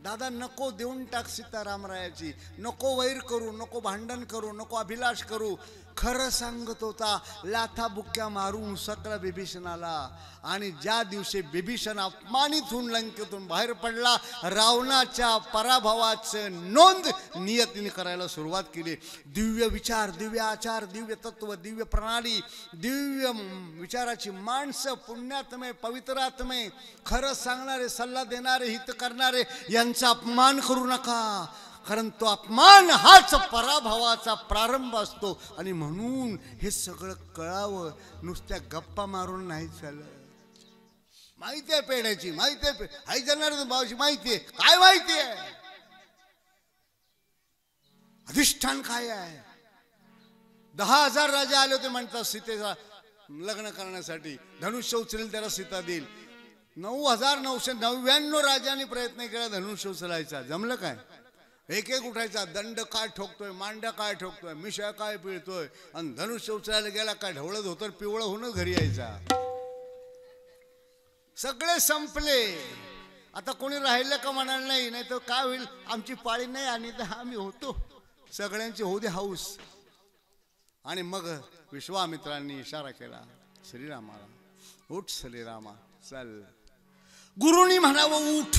दादा नको देऊन टाक सीतारामरायाची. नको वैर करू नको भांडण करू नको अभिलाष करू. खरं सांगत होता लाथा बुक्क्या मारून सकळ बिभीषणाला. आणि ज्या दिवशी बिभीषण अपमानित होऊन लंकेतून बाहेर पडला रावणाच्या पराभवाचं नोंद नियतीने करायला सुरुवात केली. दिव्य विचार दिव्य आचार दिव्य तत्व दिव्य प्रणाली दिव्य विचाराची माणसं पुण्यात्मय पवित्रात्मय खरं सांगणारे सल्ला देणारे हित करणारे यांचा अपमान करू नका. कारण तो अपमान हाच पराभवाचा प्रारंभ असतो. आणि म्हणून हे सगळं कळावं नुसत्या गप्पा मारून नाही चालत. माहिती आहे पेढ्याची माहिती आहे पे- जनार्दन भावाची माहिती आहे. काय माहिती आहे? अधिष्ठान काय आहे? दहा हजार राजे आले होते म्हणतात सीतेचा लग्न करण्यासाठी. धनुष्य उचलेल त्याला सीता देईल. नऊ हजार नऊशे नव्याण्णव राजांनी प्रयत्न केला धनुष्य उचलायचा. जमलं काय? एक एक उठायचा दंड काय ठोकतोय मांड्या काय ठोकतोय मिशा काय पिळतोय आणि धनुष्य उचलायला गेला काय ढवळत होतं पिवळं होणं घरी यायचा. सगळे संपले. आता कोणी राहिलं का म्हणाल नाही नाही तर काय होईल? आमची पाळी नाही आणि तर आम्ही होतो. सगळ्यांची होऊ दे हाऊस. आणि मग विश्वामित्रांनी इशारा केला श्रीरामाला उठ श्रीरामा चल. गुरुनी म्हणावं उठ.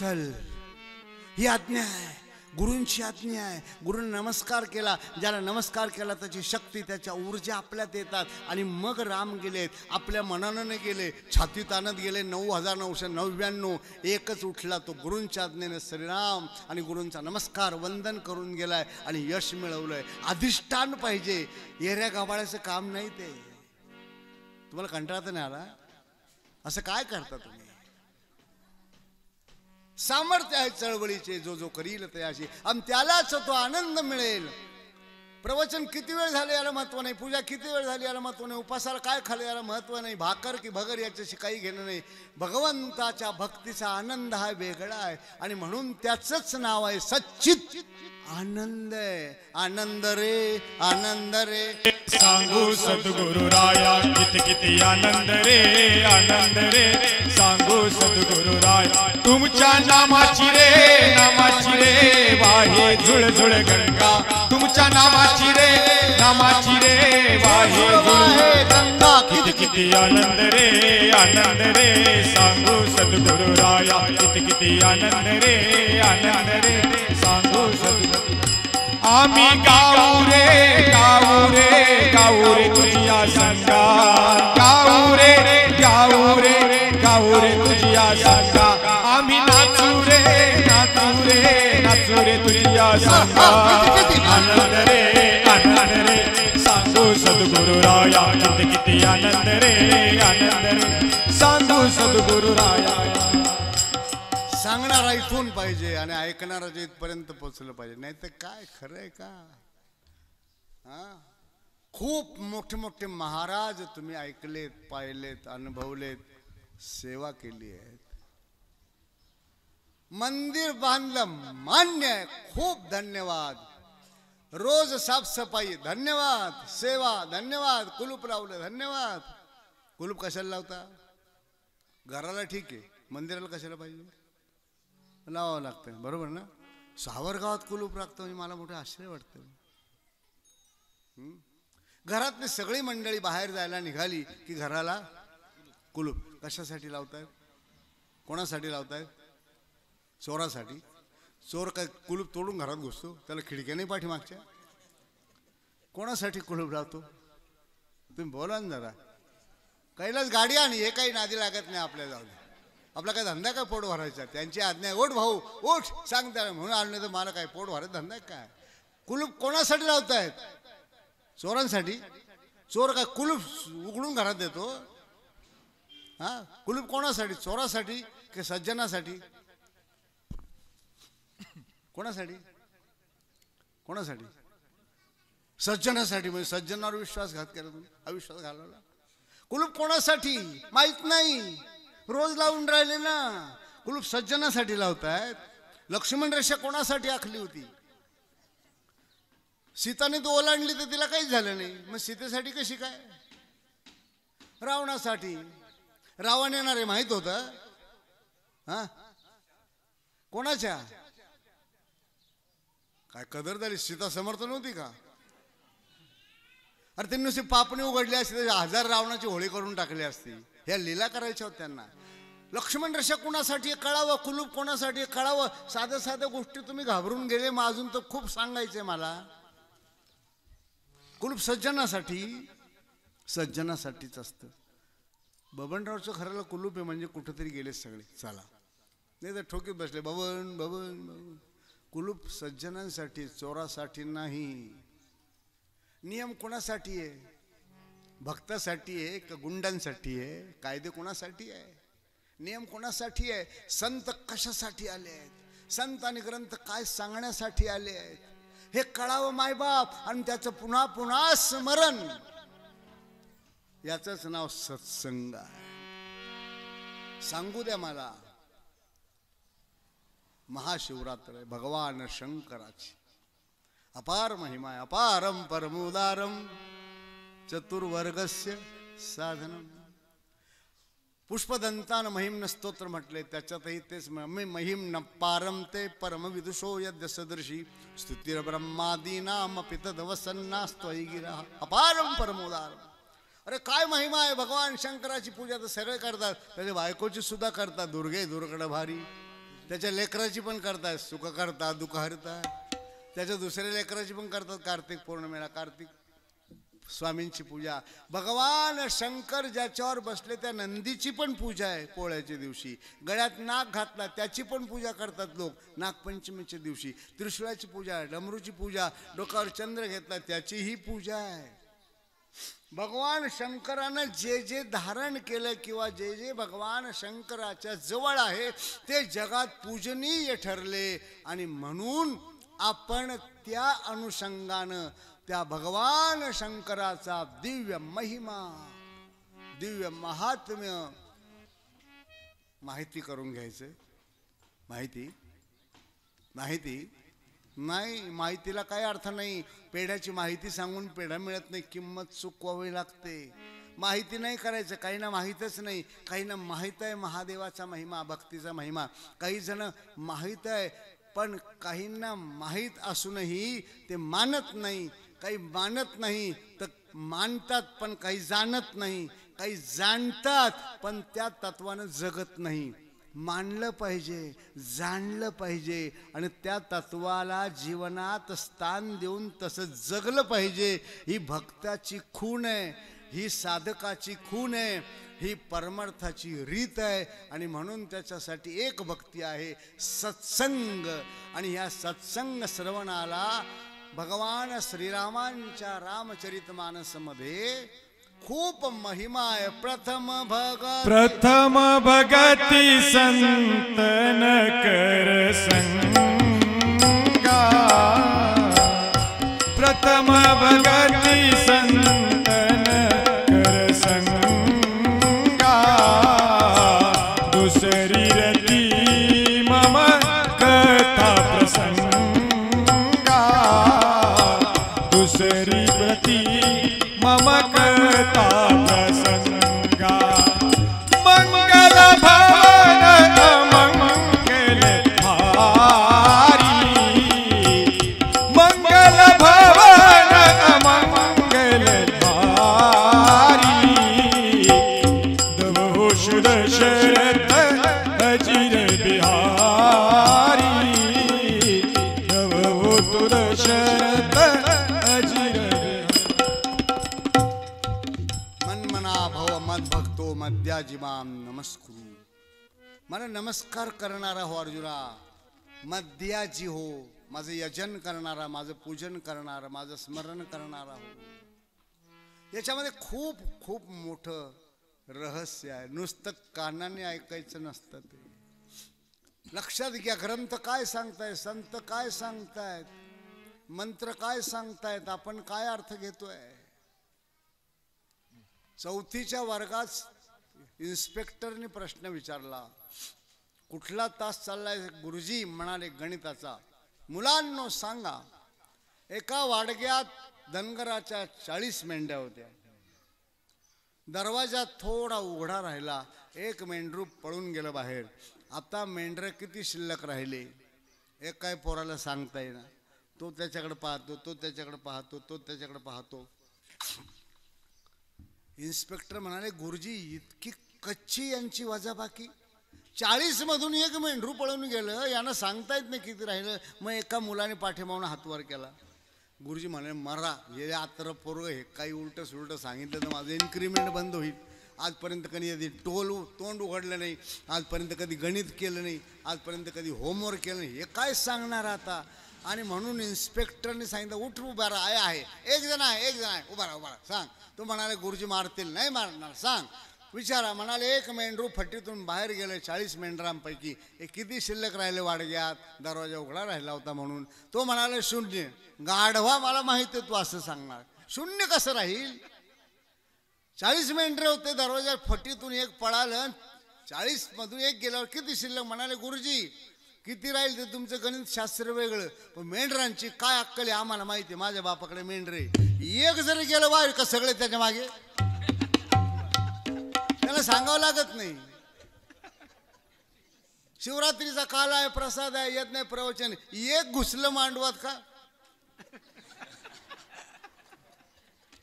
चल. ही आज्ञा आहे. गुरूंची आज्ञा आहे. गुरुने नमस्कार केला. ज्याला नमस्कार केला त्याची शक्ती त्याच्या ऊर्जा आपल्यात येतात. आणि मग राम गेलेत. आपल्या मनानं गेले. छातीत आणत गेले. नऊ हजार नऊशे नव्याण्णव. एकच उठला तो गुरूंच्या आज्ञेने श्रीराम. आणि गुरूंचा नमस्कार वंदन करून गेलाय आणि यश मिळवलंय. अधिष्ठान पाहिजे. येऱ्या गाभाळ्याचं काम नाही ते. तुम्हाला कंटाळा तर नाही आला? असं काय करता तुम्ही? सामर्थ्य आहे चळवळीचे जो जो करील तयाशी आणि त्यालाच तो आनंद मिळेल. प्रवचन किती वेळ झाले याला महत्त्व नाही? पूजा किती वेळ झाली याला महत्त्व नाही? उपासाला काय खाल्लं याला महत्त्व नाही? भाकर की भगर याच्याशी काही घेणं नाही. भगवंताच्या भक्तीचा आनंद हा वेगळा आहे. आणि म्हणून त्याचंच नाव आहे सच्चित आनंद आहे. आनंद रे आनंद रे. सांगू सद्गुरु राया किती किती आनंद रे आनंद रे. सांगू सद्गुरु राया तुमच्या नामाची रे नामाची रे. वाहे झुळ झुळ गंगा तुमच्या नामाची रे नामाची रे वाहे गंगा किती किती आनंद रे आनंद रे सांगू सद्गुरु राया. किती किती आनंद रे आनंद रे सांगू सद्गुरु. आम्ही गाऊ रे गाऊ रे गाऊ रे तुझ्या संगा गाऊ रे गाऊ रे गाऊ रे तुझ्या संगा आम्ही नाचू रे नाचू रे नाचू रे तुझ्या संगा आनंद रे आनंद रे सांगू सद्गुरु राया किती किती आनंद रे आनंद रे सांगू सद्गुरु राया. सांगणारा इथून पाहिजे आणि ऐकणारा जे इथपर्यंत पोचलं पाहिजे. नाही तर काय खरं आहे का? हा? खूप मोठे मोठे महाराज तुम्ही ऐकलेत पाहिलेत अनुभवलेत सेवा केली आहे मंदिर बांधलं मान्य आहे. खूप धन्यवाद. रोज साफसफाई धन्यवाद सेवा धन्यवाद कुलूप लावलं धन्यवाद. कुलूप कशाला लावता? घराला ठीक आहे मंदिराला कशाला पाहिजे? लावावं लागतं बरोबर ना? सावरगावात कुलूप लागतं म्हणजे मला मोठं आश्चर्य वाटतं. घरातली सगळी मंडळी बाहेर जायला निघाली की घराला कुलूप. कशासाठी लावतायत? कोणासाठी लावतायत? चोरासाठी. चोर काय कुलूप तोडून घरात घुसतो? त्याला खिडक्या नाही पाठीमागच्या. कोणासाठी कुलूप लावतो? तुम्ही बोला ना जरा. कैलास गाडी आणि हे काही नादी लागत नाही आपल्या जाऊ दे आपला काय धंदा काय पोट भरायचा? त्यांची आज्ञा ओठ भाऊ ओठ सांग त्याला. म्हणून आणलं तर मला काय पोट भरायचं धंदा काय कुलूप कोणासाठी लावतायत? चोरांसाठी? चोर काय कुलूप उघडून घरात देतो? हा? कुलूप कोणासाठी? चोरासाठी की सज्जनासाठी? कोणासाठी? कोणासाठी? सज्जनासाठी. म्हणजे सज्जनावर विश्वासघात केला तुम्ही. अविश्वास घालवला. कुलूप कोणासाठी? माहीत नाही. रोज लावून राहिले ना. कुलूप सज्जनासाठी लावतायत. लक्ष्मण रेषा कोणासाठी आखली होती? सीताने तो ओलांडली तर तिला काहीच झालं नाही. मग सीतेसाठी कशी काय? रावणासाठी. रावण येणार आहे माहीत होत? हा? कोणाच्या? काय कदर झाली? सीता समर्थ नव्हती का? अरे त्यांनी नुसती पापणी उघडली असती हजार रावणाची होळी करून टाकली असती. ह्या लीला करायच्या होत्या त्यांना. लक्ष्मण रेषा कोणासाठी? कळावं? कुलूप कोणासाठी? कळावं? साध्या साध्या गोष्टी तुम्ही घाबरून गेले मग अजून तर खूप सांगायचंय मला. कुलूप सज्जनासाठी सज्जनासाठीच असतं. बबनरावचं खऱ्याला कुलूप आहे म्हणजे कुठंतरी गेले सगळे. चला. नाही तर ठोकीत बसले बबन बबन बबन. कुलूप सज्जनांसाठी चोरासाठी नाही. नियम कोणासाठी आहे? भक्तासाठी आहे का गुंडांसाठी आहे? कायदे कोणासाठी आहे? नियम कोणासाठी आहे? संत कशासाठी आले आहेत? संत आणि ग्रंथ काय सांगण्यासाठी आले आहेत? हे कळावं मायबाप आणि त्याचं पुन्हा पुन्हा स्मरण. याचंच नाव सत्संग आहे. सांगू द्या मला. महाशिवरात्र आहे भगवान शंकराची। अपार महिमा आहे अपारम परमोदारम चतुर्वर्गस्य साधनम। पुष्पदंतान महिम स्तोत्र म्हटले त्याच्यातही तेच मी महिम न पारम ते परम विदुषो यद्य सदृशी। स्तुतीर ब्रह्मादीनाम पितदवसन्नास्त्वयी गिरा अपारम परमोदारम। अरे काय महिमा आहे भगवान शंकराची पूजा तर सगळे करतात त्याच्या बायकोची सुद्धा करतात दुर्गे दुर्गड भारी त्याच्या लेकराची पण करतात सुख करतात दुःख हरतात त्याच्या दुसऱ्या लेकराची पण करतात कार्तिक पौर्णिमेला. कार्तिक स्वामींची पूजा. भगवान शंकर ज्याच्यावर बसले त्या नंदीची पण पूजा आहे पोळ्याच्या दिवशी. गळ्यात नाग घातला त्याची पण पूजा करतात लोक नागपंचमीच्या दिवशी. त्रिशूळाची पूजा आहे डमरूची पूजा डोक्यावर चंद्र घेतला त्याचीही पूजा आहे. भगवान शंकरानं जे जे धारण केलं किंवा जे जे भगवान शंकराच्या जवळ आहे ते जगात पूजनीय ठरले. आणि म्हणून आपण त्या अनुषंगानं त्या भगवान शंकराचा दिव्य महिमा दिव्य महात्म्य माहिती करून घ्यायचं माहिती? माहिती? नाही माहितीला काही अर्थ नाही. पेढ्याची माहिती सांगून पेढा मिळत नाही. किंमत चुकवावी लागते. माहिती नाही करायचं. काही ना माहीतच नाही. काही ना माहीत आहे महादेवाचा महिमा भक्तीचा महिमा. काही जण माहीत आहे पण काहींना माहीत असूनही ते मानत नाही. काही मानत नाही तर मानतात पण काही जाणत नाही. काही जाणतात पण त्या तत्वानं जगत नाही. मानलं पाहिजे जाणलं पाहिजे आणि त्या तत्वाला जीवनात स्थान देऊन तसं जगलं पाहिजे. ही भक्ताची खूण आहे ही साधकाची खूण आहे ही परमार्थाची रीत आहे आणि म्हणून त्याच्यासाठी एक भक्ती आहे सत्संग. आणि ह्या सत्संग श्रवणाला भगवान श्रीरामांच्या रामचरित मानसमध्ये खूप महिमा आहे. प्रथम भगत प्रथम भगती संतन कर संगा. प्रथम भगती संत बिहारी दवो दशरथ अचिर बिहारी मन्मना भव मद्याजिमाम नमस्कुरु। मला नमस्कार करणारा हो अर्जुना। मद्याजी हो माझं यजन करणारा माझं पूजन करणारा माझं स्मरण करणारा हो। याच्यामध्ये खूप खूप मोठं रहस्य आहे. नुसतं कानाने ऐकायचं नसतं ते. लक्षात घ्या ग्रंथ काय सांगताय संत काय सांगतायत मंत्र काय सांगतायत आपण काय अर्थ घेतोय? चौथीच्या वर्गात इन्स्पेक्टरने प्रश्न विचारला कुठला तास चाललाय? गुरुजी म्हणाले गणिताचा. मुलांनो सांगा एका वाडग्यात धनगराच्या चाळीस मेंढ्या होत्या. दरवाजा थोडा उघडा राहिला एक मेंढरू पळून गेलं बाहेर. आता मेंढरं किती शिल्लक राहिले? एक काय पोराला सांगता येईना. तो त्याच्याकडे पाहतो तो त्याच्याकडे पाहतो तो त्याच्याकडे पाहतो. इन्स्पेक्टर म्हणाले गुरुजी इतकी कच्ची यांची वजाबाकी. चाळीस मधून एक मेंढरू पळून गेलं यांना सांगता येत नाही किती राहिलं. मग एका मुलाने पाठीमावून हातवार केला. गुरुजी म्हणाले मरा हे अत्र पोरग हे काही उलट सुलट सांगितलं तर माझं इन्क्रीमेंट बंद होईल. आजपर्यंत कधी कधी टोल उ- तोंड उघडलं नाही आजपर्यंत कधी गणित केलं नाही आजपर्यंत कधी होमवर्क केलं नाही हे काय सांगणार आता? आणि म्हणून इन्स्पेक्टरने सांगितलं उठ उभा राहा आहे आहे एक जण आहे एक जण आहे उभा राहा उभा राहा. सांग. तो म्हणाले गुरुजी मारतील. नाही मारणार. सांग. विचारा म्हणाले एक मेंढरू फटीतून बाहेर गेले चाळीस मेंढरांपैकी. हे किती शिल्लक राहिले वाडग्यात? दरवाजा उघडा राहिला होता म्हणून. तो म्हणाले शून्य. गाढवा मला माहिती आहे तू असं सांगणार. शून्य कसं राहील? चाळीस मेंढरे होते दरवाजा फटीतून एक पळालं चाळीस मधून एक गेल्यावर किती शिल्लक म्हणाले गुरुजी किती राहील ते तुमचं गणित शास्त्र वेगळं. पण मेंढरांची काय अक्कल आहे आम्हाला माहिती आहे माझ्या बापाकडे मेंढरे एक जरी गेलं वाय का सगळे त्याच्यामागे? त्याला सांगावं लागत नाही. शिवरात्रीचा काल आहे प्रसाद आहे येत नाही प्रवचन. एक घुसलं मांडवात का?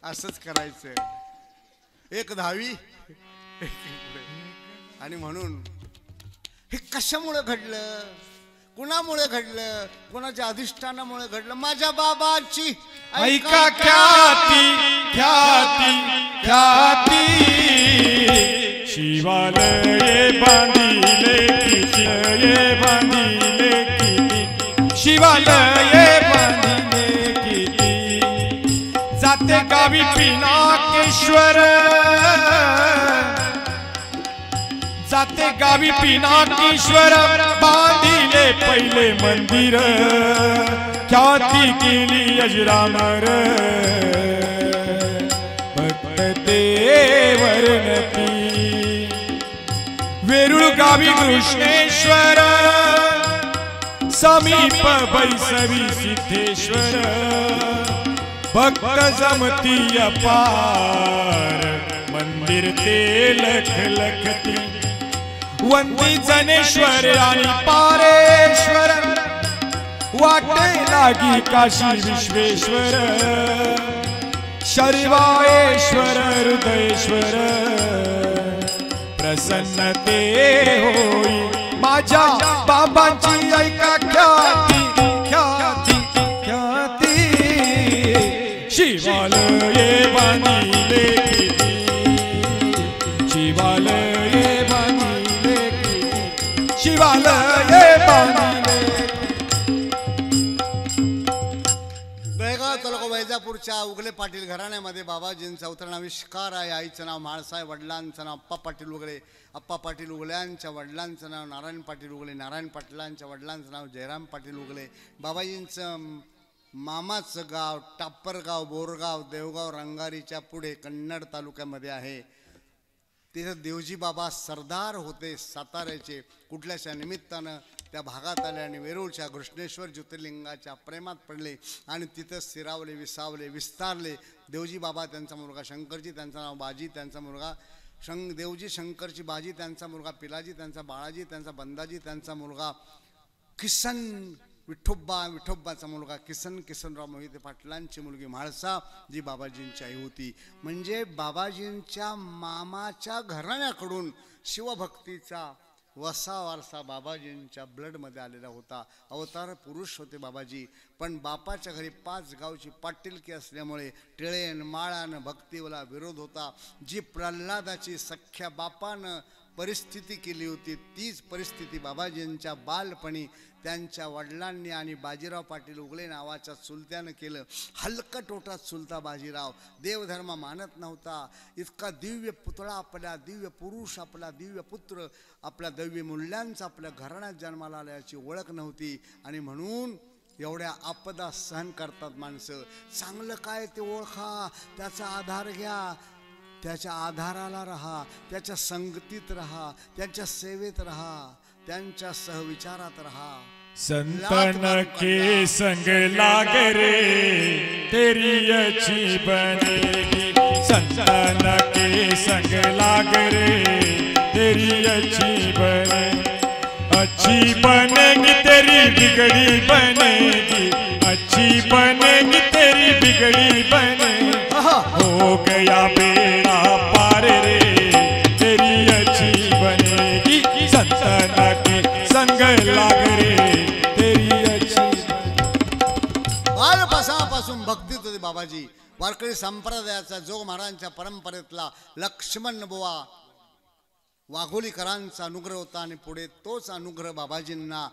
असंच करायचं. एक दहावी पुढे. आणि म्हणून हे कशामुळे घडलं? कुणामुळे घडलं? कुणाच्या अधिष्ठानामुळे घडलं? माझ्या बाबाची ऐका ख्याती ख्याती ख्याती शिवालये बांधिले किती शिवालये जाते गावी पिनाकेश्वर. जाते गावी पिनाकेश्वर बांधिले पहिले मंदिर. ख्याती केली अजरामर भक्त देवरती वेरुळ गावी कृष्णेश्वर. समीप बैसवी सिद्धेश्वर. भक्त जमती अपार. मंदिर ते लख लखती. वंदी जनेश्वर आणि पारेश्वर. वाटे लागी काशी विश्वेश्वर. शर्वायेश्वर हृदयेश्वर. प्रसन्न ते होई माझ्या बाबांची ऐक वैजापूरच्या उगले पाटील घराण्यामध्ये बाबाजींचा उतरण आविष्कार आहे. आईचं नाव म्हाळसाय वडिलांचं नाव अप्पा पाटील उगले. अप्पा पाटील उगल्यांच्या वडिलांचं नाव नारायण पाटील उगले. नारायण पाटलांच्या वडिलांचं नाव जयराम पाटील उगले. बाबाजींचं मामाचं गाव टाप्परगाव बोरगाव देवगाव रंगारीच्या पुढे कन्नड तालुक्यामध्ये आहे. तिथं देवजी बाबा सरदार होते साताऱ्याचे. कुठल्याशा निमित्तानं त्या भागात आले आणि वेरूळच्या घृष्णेश्वर ज्योतिर्लिंगाच्या प्रेमात पडले आणि तिथं स्थिरावले विसावले विस्तारले. देवजी बाबा त्यांचा मुलगा शंकरजी त्यांचं नाव बाजी त्यांचा मुलगा शं देवजी शंकरची बाजी त्यांचा मुलगा पिलाजी त्यांचा बाळाजी त्यांचा बंदाजी त्यांचा मुलगा किसन विठोब्बा विठोब्बाचा मुलगा किसन किसनराव मोहिते पाटलांची मुलगी म्हाळसा जी बाबाजींची आई होती. म्हणजे बाबाजींच्या मामाच्या घराण्याकडून शिवभक्तीचा वसा वारसा बाबाजींच्या ब्लडमध्ये आलेला होता. अवतार पुरुष होते बाबाजी. पण बापाच्या घरी पाच गावची पाटीलकी असल्यामुळे टिळेन माळान भक्तीवला विरोध होता. जी प्रल्हादाची सख्या बापानं परिस्थिती केली होती तीच परिस्थिती बाबाजींच्या बालपणी त्यांच्या वडिलांनी आणि बाजीराव पाटील उगले नावाच्या चुलत्यानं केलं. हलकं ओटात चुलता बाजीराव. देवधर्म मानत नव्हता. इतका दिव्य पुतळा आपला दिव्य पुरुष आपला दिव्य पुत्र आपल्या दैव्य मूल्यांचा आपल्या घराण्यात जन्माला आल्याची ओळख नव्हती. आणि म्हणून एवढ्या आपदा सहन करतात माणसं. चांगलं काय ते ओळखा त्याचा आधार घ्या. त्याच्या आधाराला राहा त्याच्या संगतीत राहा त्याच्या सेवेत राहा त्यांच्या सहविचारात राहा. संतन के संग लाग रे तेरी अच्छी बनेगी संतन के संग लाग रे तेरी अच्छी बने. अच्छी बनेगी तेरी बिगड़ी बनेगी. अच्छी बनेगी तेरी बिगड़ी बने हो गया बेड़ा संग लाग रे तेरी अच्छी बालपासापासून भक्तीत होते बाबाजी. वारकरी संप्रदायाचा जोग महाराजांच्या परंपरेतला लक्ष्मण बुवा वाघोलीकरांचा अनुग्रह होता आणि पुढे तोच अनुग्रह बाबाजींना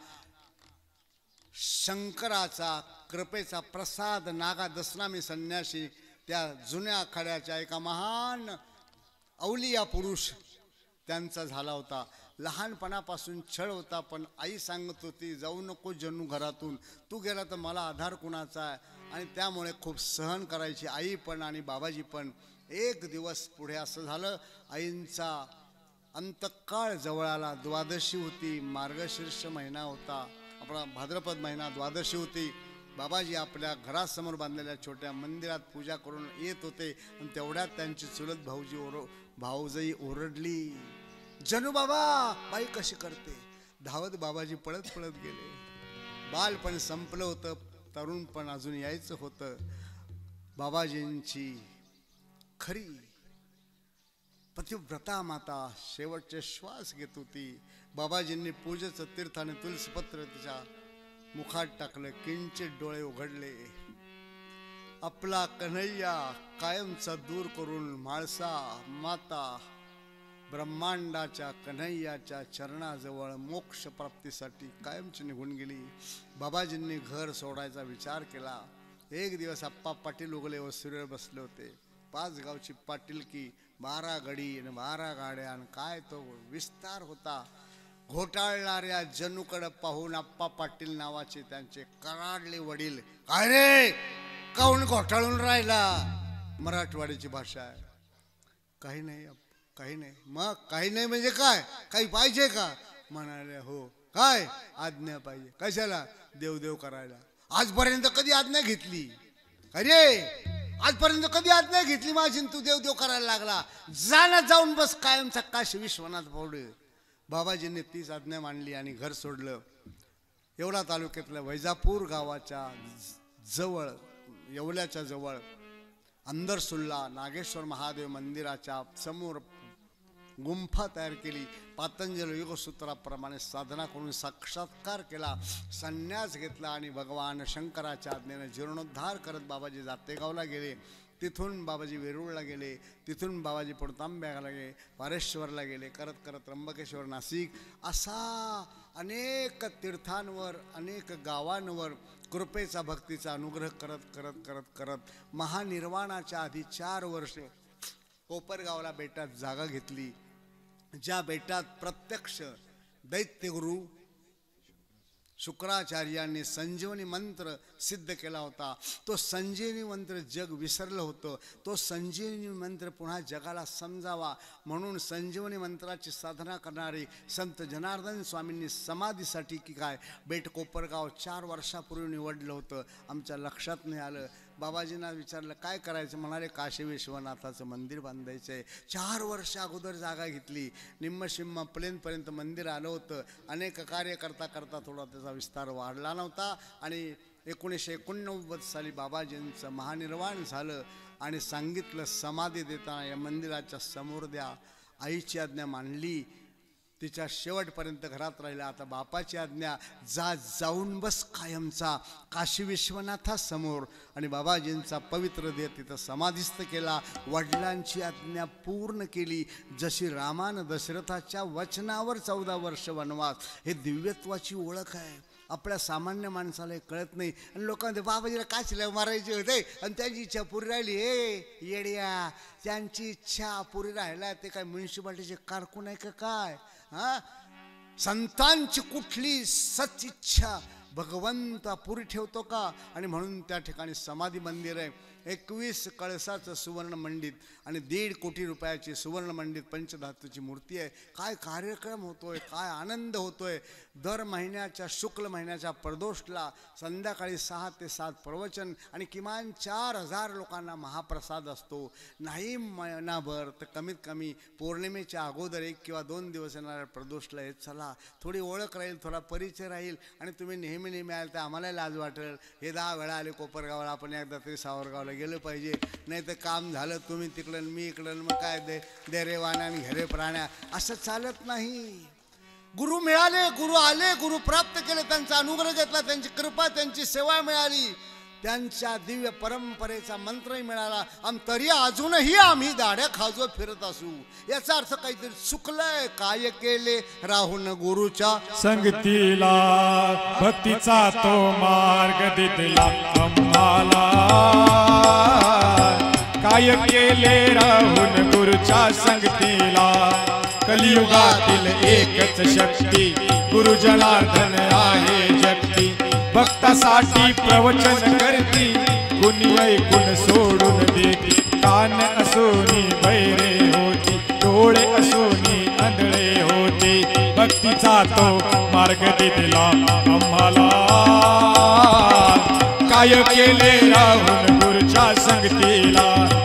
शंकराचा कृपेचा प्रसाद नागा दसनामी संन्यासी त्या जुन्या आखाड्याच्या एका महान अवलिया पुरुष त्यांचा झाला होता. लहानपणापासून छळ होता पण आई सांगत होती जाऊ नको जन्नू घरातून. तू गेला तर मला आधार कुणाचा आहे? आणि त्यामुळे खूप सहन करायची आई पण आणि बाबाजी पण. एक दिवस पुढे असं झालं आईंचा अंतकाळ जवळ आला. द्वादशी होती मार्गशीर्ष महिना होता. आपला भाद्रपद महिना द्वादशी होती. बाबाजी आपल्या घरासमोर बांधलेल्या छोट्या मंदिरात पूजा करून येत होते. आणि तेवढ्यात त्यांची चुलत भाऊजी ओर भाऊजई ओरडली. जनू बाबा बाई कशी करते? धावत बाबाजी पळत पळत गेले. बालपण संपलं होतं तरुणपण अजून यायचं होतं. बाबाजींची खरी पतिव्रता माता शेवटचे श्वास घेत होती. बाबाजींनी पूजेचं तीर्थ आणि तुलसीपत्र तिच्या मुखात टाकलं किंचित डोळे उघडले. आपला कन्हैया कायमचा दूर करून म्हाळसा माता ब्रह्मांडाच्या कन्हैयाच्या चरणाजवळ मोक्ष प्राप्तीसाठी कायमची निघून गेली. बाबाजींनी घर सोडायचा विचार केला. एक दिवस आप्पा पाटील उगले व सूर्य बसले होते. पाच गावची पाटीलकी बारा गडी आणि बारा गाड्या आणि काय तो विस्तार होता. घोटाळणाऱ्या जनूकडे पाहून आप्पा पाटील नावाचे त्यांचे कराडले वडील काय रे? काहून घोटाळून राहिला? मराठवाड्याची भाषा आहे. काही नाही अप्पा, काही नाही. मग काही नाही म्हणजे काय? काही पाहिजे का? म्हणाले हो. काय? आज्ञा पाहिजे. कशाला? देवदेव करायला. आजपर्यंत कधी आज्ञा घेतली? अरे! आजपर्यंत कधी आज्ञा घेतली माझी? तू देवदेव करायला लागला. जाणं जाऊन बस कायमचा सकाश विश्वनाथ पौडे बाबाजींनी तीच आज्ञा मांडली आणि घर सोडलं. येवला तालुक्यातल्या वैजापूर गावाच्या जवळ येवल्याच्या जवळ अंदरसुल्ला नागेश्वर महादेव मंदिराच्या समोर गुंफा तयार केली. पातंजल योगसूत्राप्रमाणे साधना करून साक्षात्कार केला. संन्यास घेतला आणि भगवान शंकराच्या आज्ञेने जीर्णोद्धार करत बाबाजी जातेगावला गेले. तिथून बाबाजी वेरूळला गेले. तिथून बाबाजी पडतांब्याला गेले. पारेश्वरला गेले. करत करत त्र्यंबकेश्वर नाशिक असा अनेक तीर्थांवर अनेक गावांवर कृपेचा भक्तीचा अनुग्रह करत करत करत करत महानिर्वाणाच्या आधी चार वर्षे कोपरगावला बेटात जागा घेतली. ज्या बेटात प्रत्यक्ष दैत्यगुरु शुक्राचार्यांनी संजीवनी मंत्र सिद्ध केला होता तो संजीवनी मंत्र जग विसरलं होतं तो संजीवनी मंत्र पुन्हा जगाला समजावा म्हणून संजीवनी मंत्राची साधना करणारे संत जनार्दन स्वामींनी समाधीसाठी की काय बेट कोपरगाव चार वर्षापूर्वी निवडलं होतं. आमच्या लक्षात नाही आलं. बाबाजींना विचारलं काय करायचं? म्हणाले काशी विश्वनाथाचं मंदिर बांधायचं आहे. चार वर्ष अगोदर जागा घेतली. निम्मशिम्मा प्लेनपर्यंत मंदिर आलं होतं. अनेक कार्य करता करता थोडा त्याचा विस्तार वाढला नव्हता आणि एकोणीसशे एकोणनव्वद साली बाबाजींचं महानिर्वाण झालं आणि सांगितलं समाधी देताना या मंदिराच्या समोर द्या. आईची आज्ञा मानली तिच्या शेवटपर्यंत घरात राहिला. आता बापाची आज्ञा जा जाऊन बस कायमचा. काशी विश्वनाथासमोर. आणि बाबाजींचा पवित्र देह तिथं समाधिस्थ केला. वडिलांची आज्ञा पूर्ण केली. जशी रामानं दशरथाच्या वचनावर चौदा वर्ष वनवास. हे दिव्यत्वाची ओळख आहे. आपल्या सामान्य माणसाला हे कळत नाही. आणि लोकांना बाबाजीला काय चिल्या मारायचे होते? आणि त्यांची इच्छा पुरी राहिली. हे येड्या त्यांची इच्छा पुरी राहिला ते काय म्युन्सिपाल्टीचे कारकून आहे का काय? हा? संतांची कुठली सच इच्छा भगवंत पुरी ठेवतो का? आणि म्हणून त्या ठिकाणी समाधी मंदिर आहे. एकवीस कळसाचं सुवर्ण मंडित आणि दीड कोटी रुपयाची सुवर्ण मंडित पंचधातूची मूर्ती आहे. काय कार्यक्रम होतोय? काय आनंद होतोय? दर महिन्याच्या शुक्ल महिन्याच्या प्रदोषला संध्याकाळी सहा ते सात प्रवचन आणि किमान चार हजार लोकांना महाप्रसाद असतो. नाही महिनाभर तर कमीत कमी पौर्णिमेच्या अगोदर एक किंवा दोन दिवस येणाऱ्या प्रदोषला येत चला. थोडी ओळख राहील थोडा परिचय राहील आणि तुम्ही नेहमी नेहमी आल तर आम्हाला लाज वाटेल. हे दहा वेळा आले कोपरगावला आपण एकदा तरी सावरगावला गेलं पाहिजे. नाही तर काम झालं तुम्ही तिकडं मी इकडं मग काय दे दे रे वाण्या आणि घेरे प्राण्या असं चालत नाही. गुरु मिळाले गुरु आले गुरु प्राप्त केले त्यांचा अनुग्रह घेतला त्यांची कृपा त्यांची सेवा मिळाली. त्यांच्या दिव्य परंपरेचा मंत्रही मिळाला. आणि तरी अजूनही आम्ही दाड्या खाजो फिरत असू. याचा अर्थ काहीतरी चुकलंय काय केले? राहून गुरुच्या संगतीला भक्तीचा तो मार्ग दिला आम्हाला. काय केले राहून गुरुच्या संगतीला कलियुगातील एकच शक्ती, गुरु जनार्दन आहे जगती। भक्तासाठी प्रवचन करती कुणी ऐकून सोडून देती। कान असोनी बैरे होती, डोळे असोनी आंधळे होते। भक्तीचा तो मार्ग दिला आम्हाला। काय केले राहून गुरुच्या संगतीला?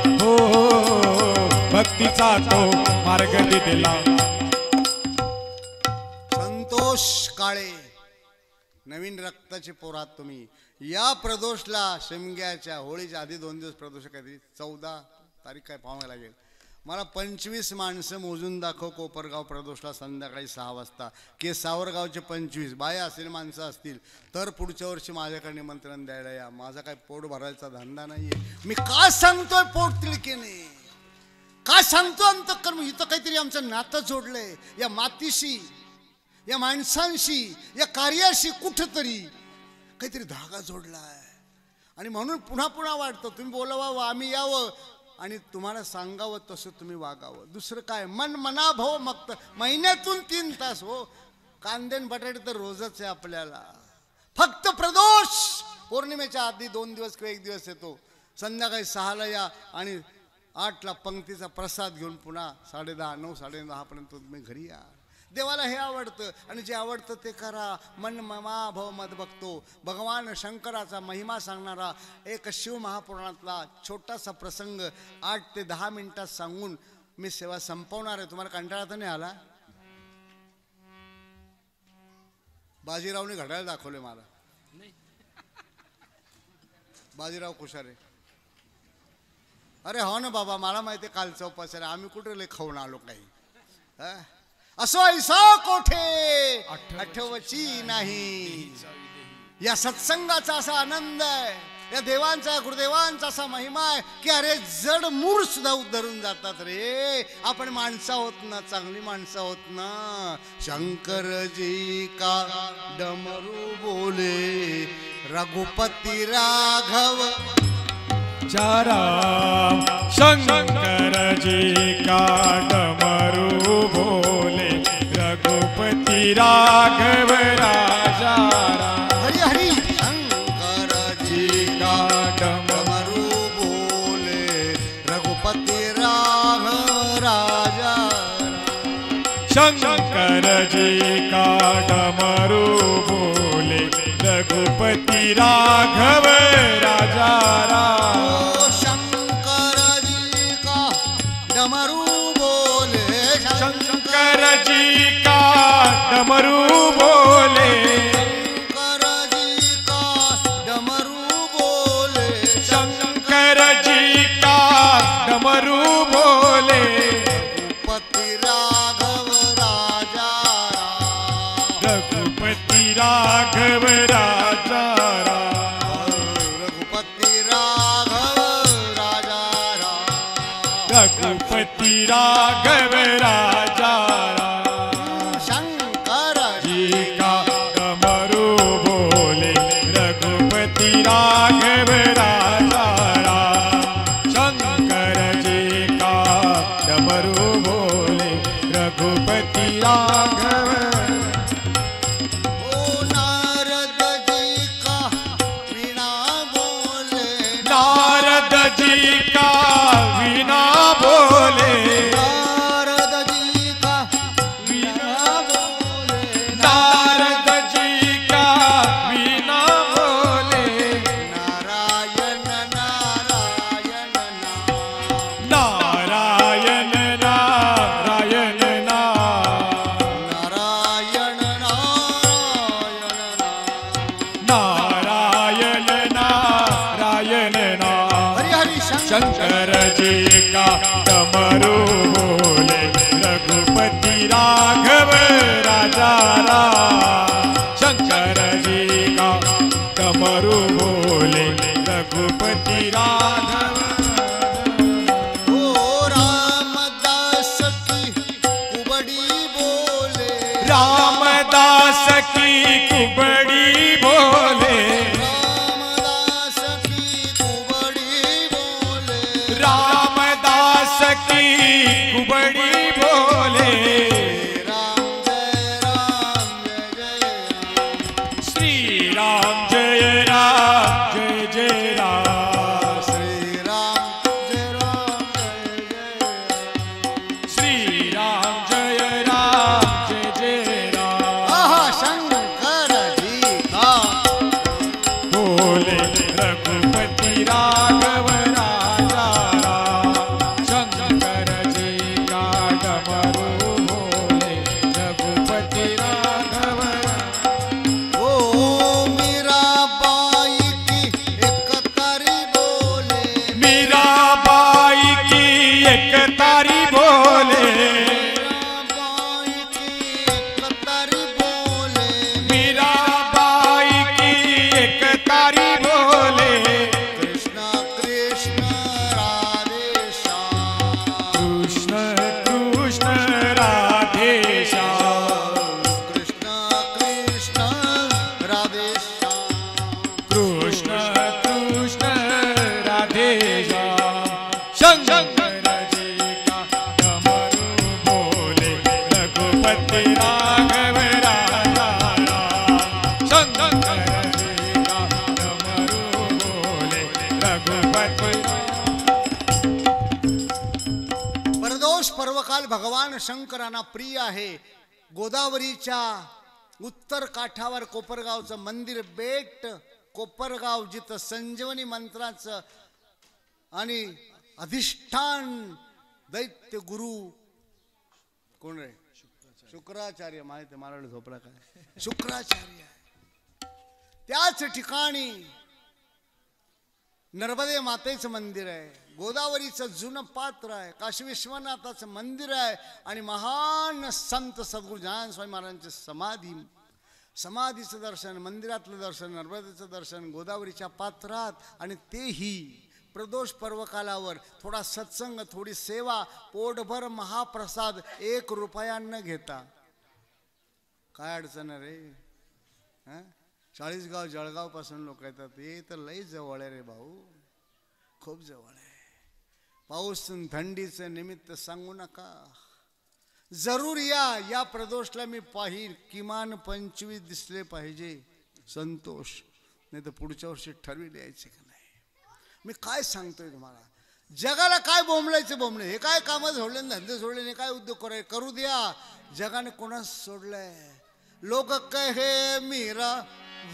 भक्तीचा तो मार्ग दिला संतोष काळे नवीन रक्ताचे पोरात तुम्ही. या प्रदोषला शिमग्याच्या होळीच्या आधी दोन दिवस प्रदोष काहीतरी चौदा तारीख काय पाहावं लागेल. मला पंचवीस माणसं मोजून दाखव कोपरगाव प्रदोषला संध्याकाळी सहा वाजता. के सावरगावचे पंचवीस बाया असेल माणसं असतील तर पुढच्या वर्षी माझ्याकडे निमंत्रण द्यायला या. माझा काय पोट भरायचा धंदा नाहीये. मी का सांगतोय पोट तिळकेने काय सांगतो अंतकर्म? इथं काहीतरी आमचं नातं जोडलंय. या मातीशी या माणसांशी या कार्याशी कुठंतरी काहीतरी धागा जोडलाय. आणि म्हणून पुन्हा पुन्हा वाटतं तुम्ही बोलावावं आम्ही यावं. आणि तुम्हाला सांगावं तसं तुम्ही वागावं. दुसरं काय? मन मनाभव मग महिन्यातून तीन तास हो. कांदे बटाटे तर रोजच आहे आपल्याला. फक्त प्रदोष! पौर्णिमेच्या आधी दोन दिवस किंवा एक दिवस येतो. संध्याकाळी सहाला या आणि आठला पंक्तीचा प्रसाद घेऊन पुन्हा साडे दहा नऊ साडे दहापर्यंत तुम्ही घरी या. देवाला हे आवडतं. आणि जे आवडतं ते करा. मन ममा भव मत बघतो भगवान शंकराचा महिमा सांगणारा एक शिव महापुराणातला छोटासा प्रसंग आठ ते दहा मिनिटात सांगून मी सेवा संपवणार आहे. तुम्हाला कंटाळा तर नाही आला? बाजीरावने घड्याळ दाखवले मला. बाजीराव कुशारे अरे हो ना बाबा मला माहिती उपास आहे आम्ही कुठे लय खाऊन आलो काही? असो ऐसा कोठे? आठवची नाही या सत्संगाचा असा आनंद आहे या देवांचा गुरुदेवांचा असा महिमा आहे की अरे जड मूळ सुद्धा उद्धरून जातात रे. आपण माणसं होत ना चांगली माणसं होत ना. शंकरजी का डमरू बोले रघुपती राघव चारा। शंकर जी का डमरू बोले रघुपति राघव राजा हरी हरी। शंकरजी का डमरू रघुपती राघव राजा शंकर जी रघुपति राघव राजा राम शंकर जी का डमरू बोले। शंकर जी का डमरू बोले। शंकर जी का डमरू बोले। शंकर जी का डमरू बोले। पति राघव राजा रघुपति राघव राजा रघुपती राघव राजा। रघुपति राघव उत्तर काठावर कोपरगावचं मंदिर बेट कोपरगाव जिथं संजीवनी मंत्राचं आणि अधिष्ठान दैत्य गुरु कोण रे? शुक्राचार्य माहिती मला झोपला काय? शुक्राचार्य. त्याच ठिकाणी नर्मदे मातेचं मंदिर आहे गोदावरीचं जुनं पात्र आहे काशी विश्वनाथाचं मंदिर आहे आणि महान संत सद्गुरु ज्ञान स्वामी समाधी समाधीचं दर्शन मंदिरातलं दर्शन नर्मदेचं दर्शन गोदावरीच्या पात्रात आणि तेही प्रदोष पर्वकालावर. थोडा सत्संग थोडी सेवा पोटभर महाप्रसाद एक रुपयानं घेता. काय अडचण रे? हां? चाळीसगाव जळगावपासून लोक येतात. ते तर लई जवळ आहे रे भाऊ. खूप जवळ आहे. पाऊस थंडीचं निमित्त सांगू नका. जरूर या या प्रदोषला मी पाहिन किमान पंचवीस दिसले पाहिजे. संतोष. नाही तर पुढच्या वर्षी ठरवी द्यायचे का नाही? मी काय सांगतोय तुम्हाला? जगाला काय बोंबलायचं बोंबले? हे काय कामं सोडले धंदे सोडले हे काय उद्योग कराय करू द्या. जगाने कोणास सोडलंय? लोक कहे मीरा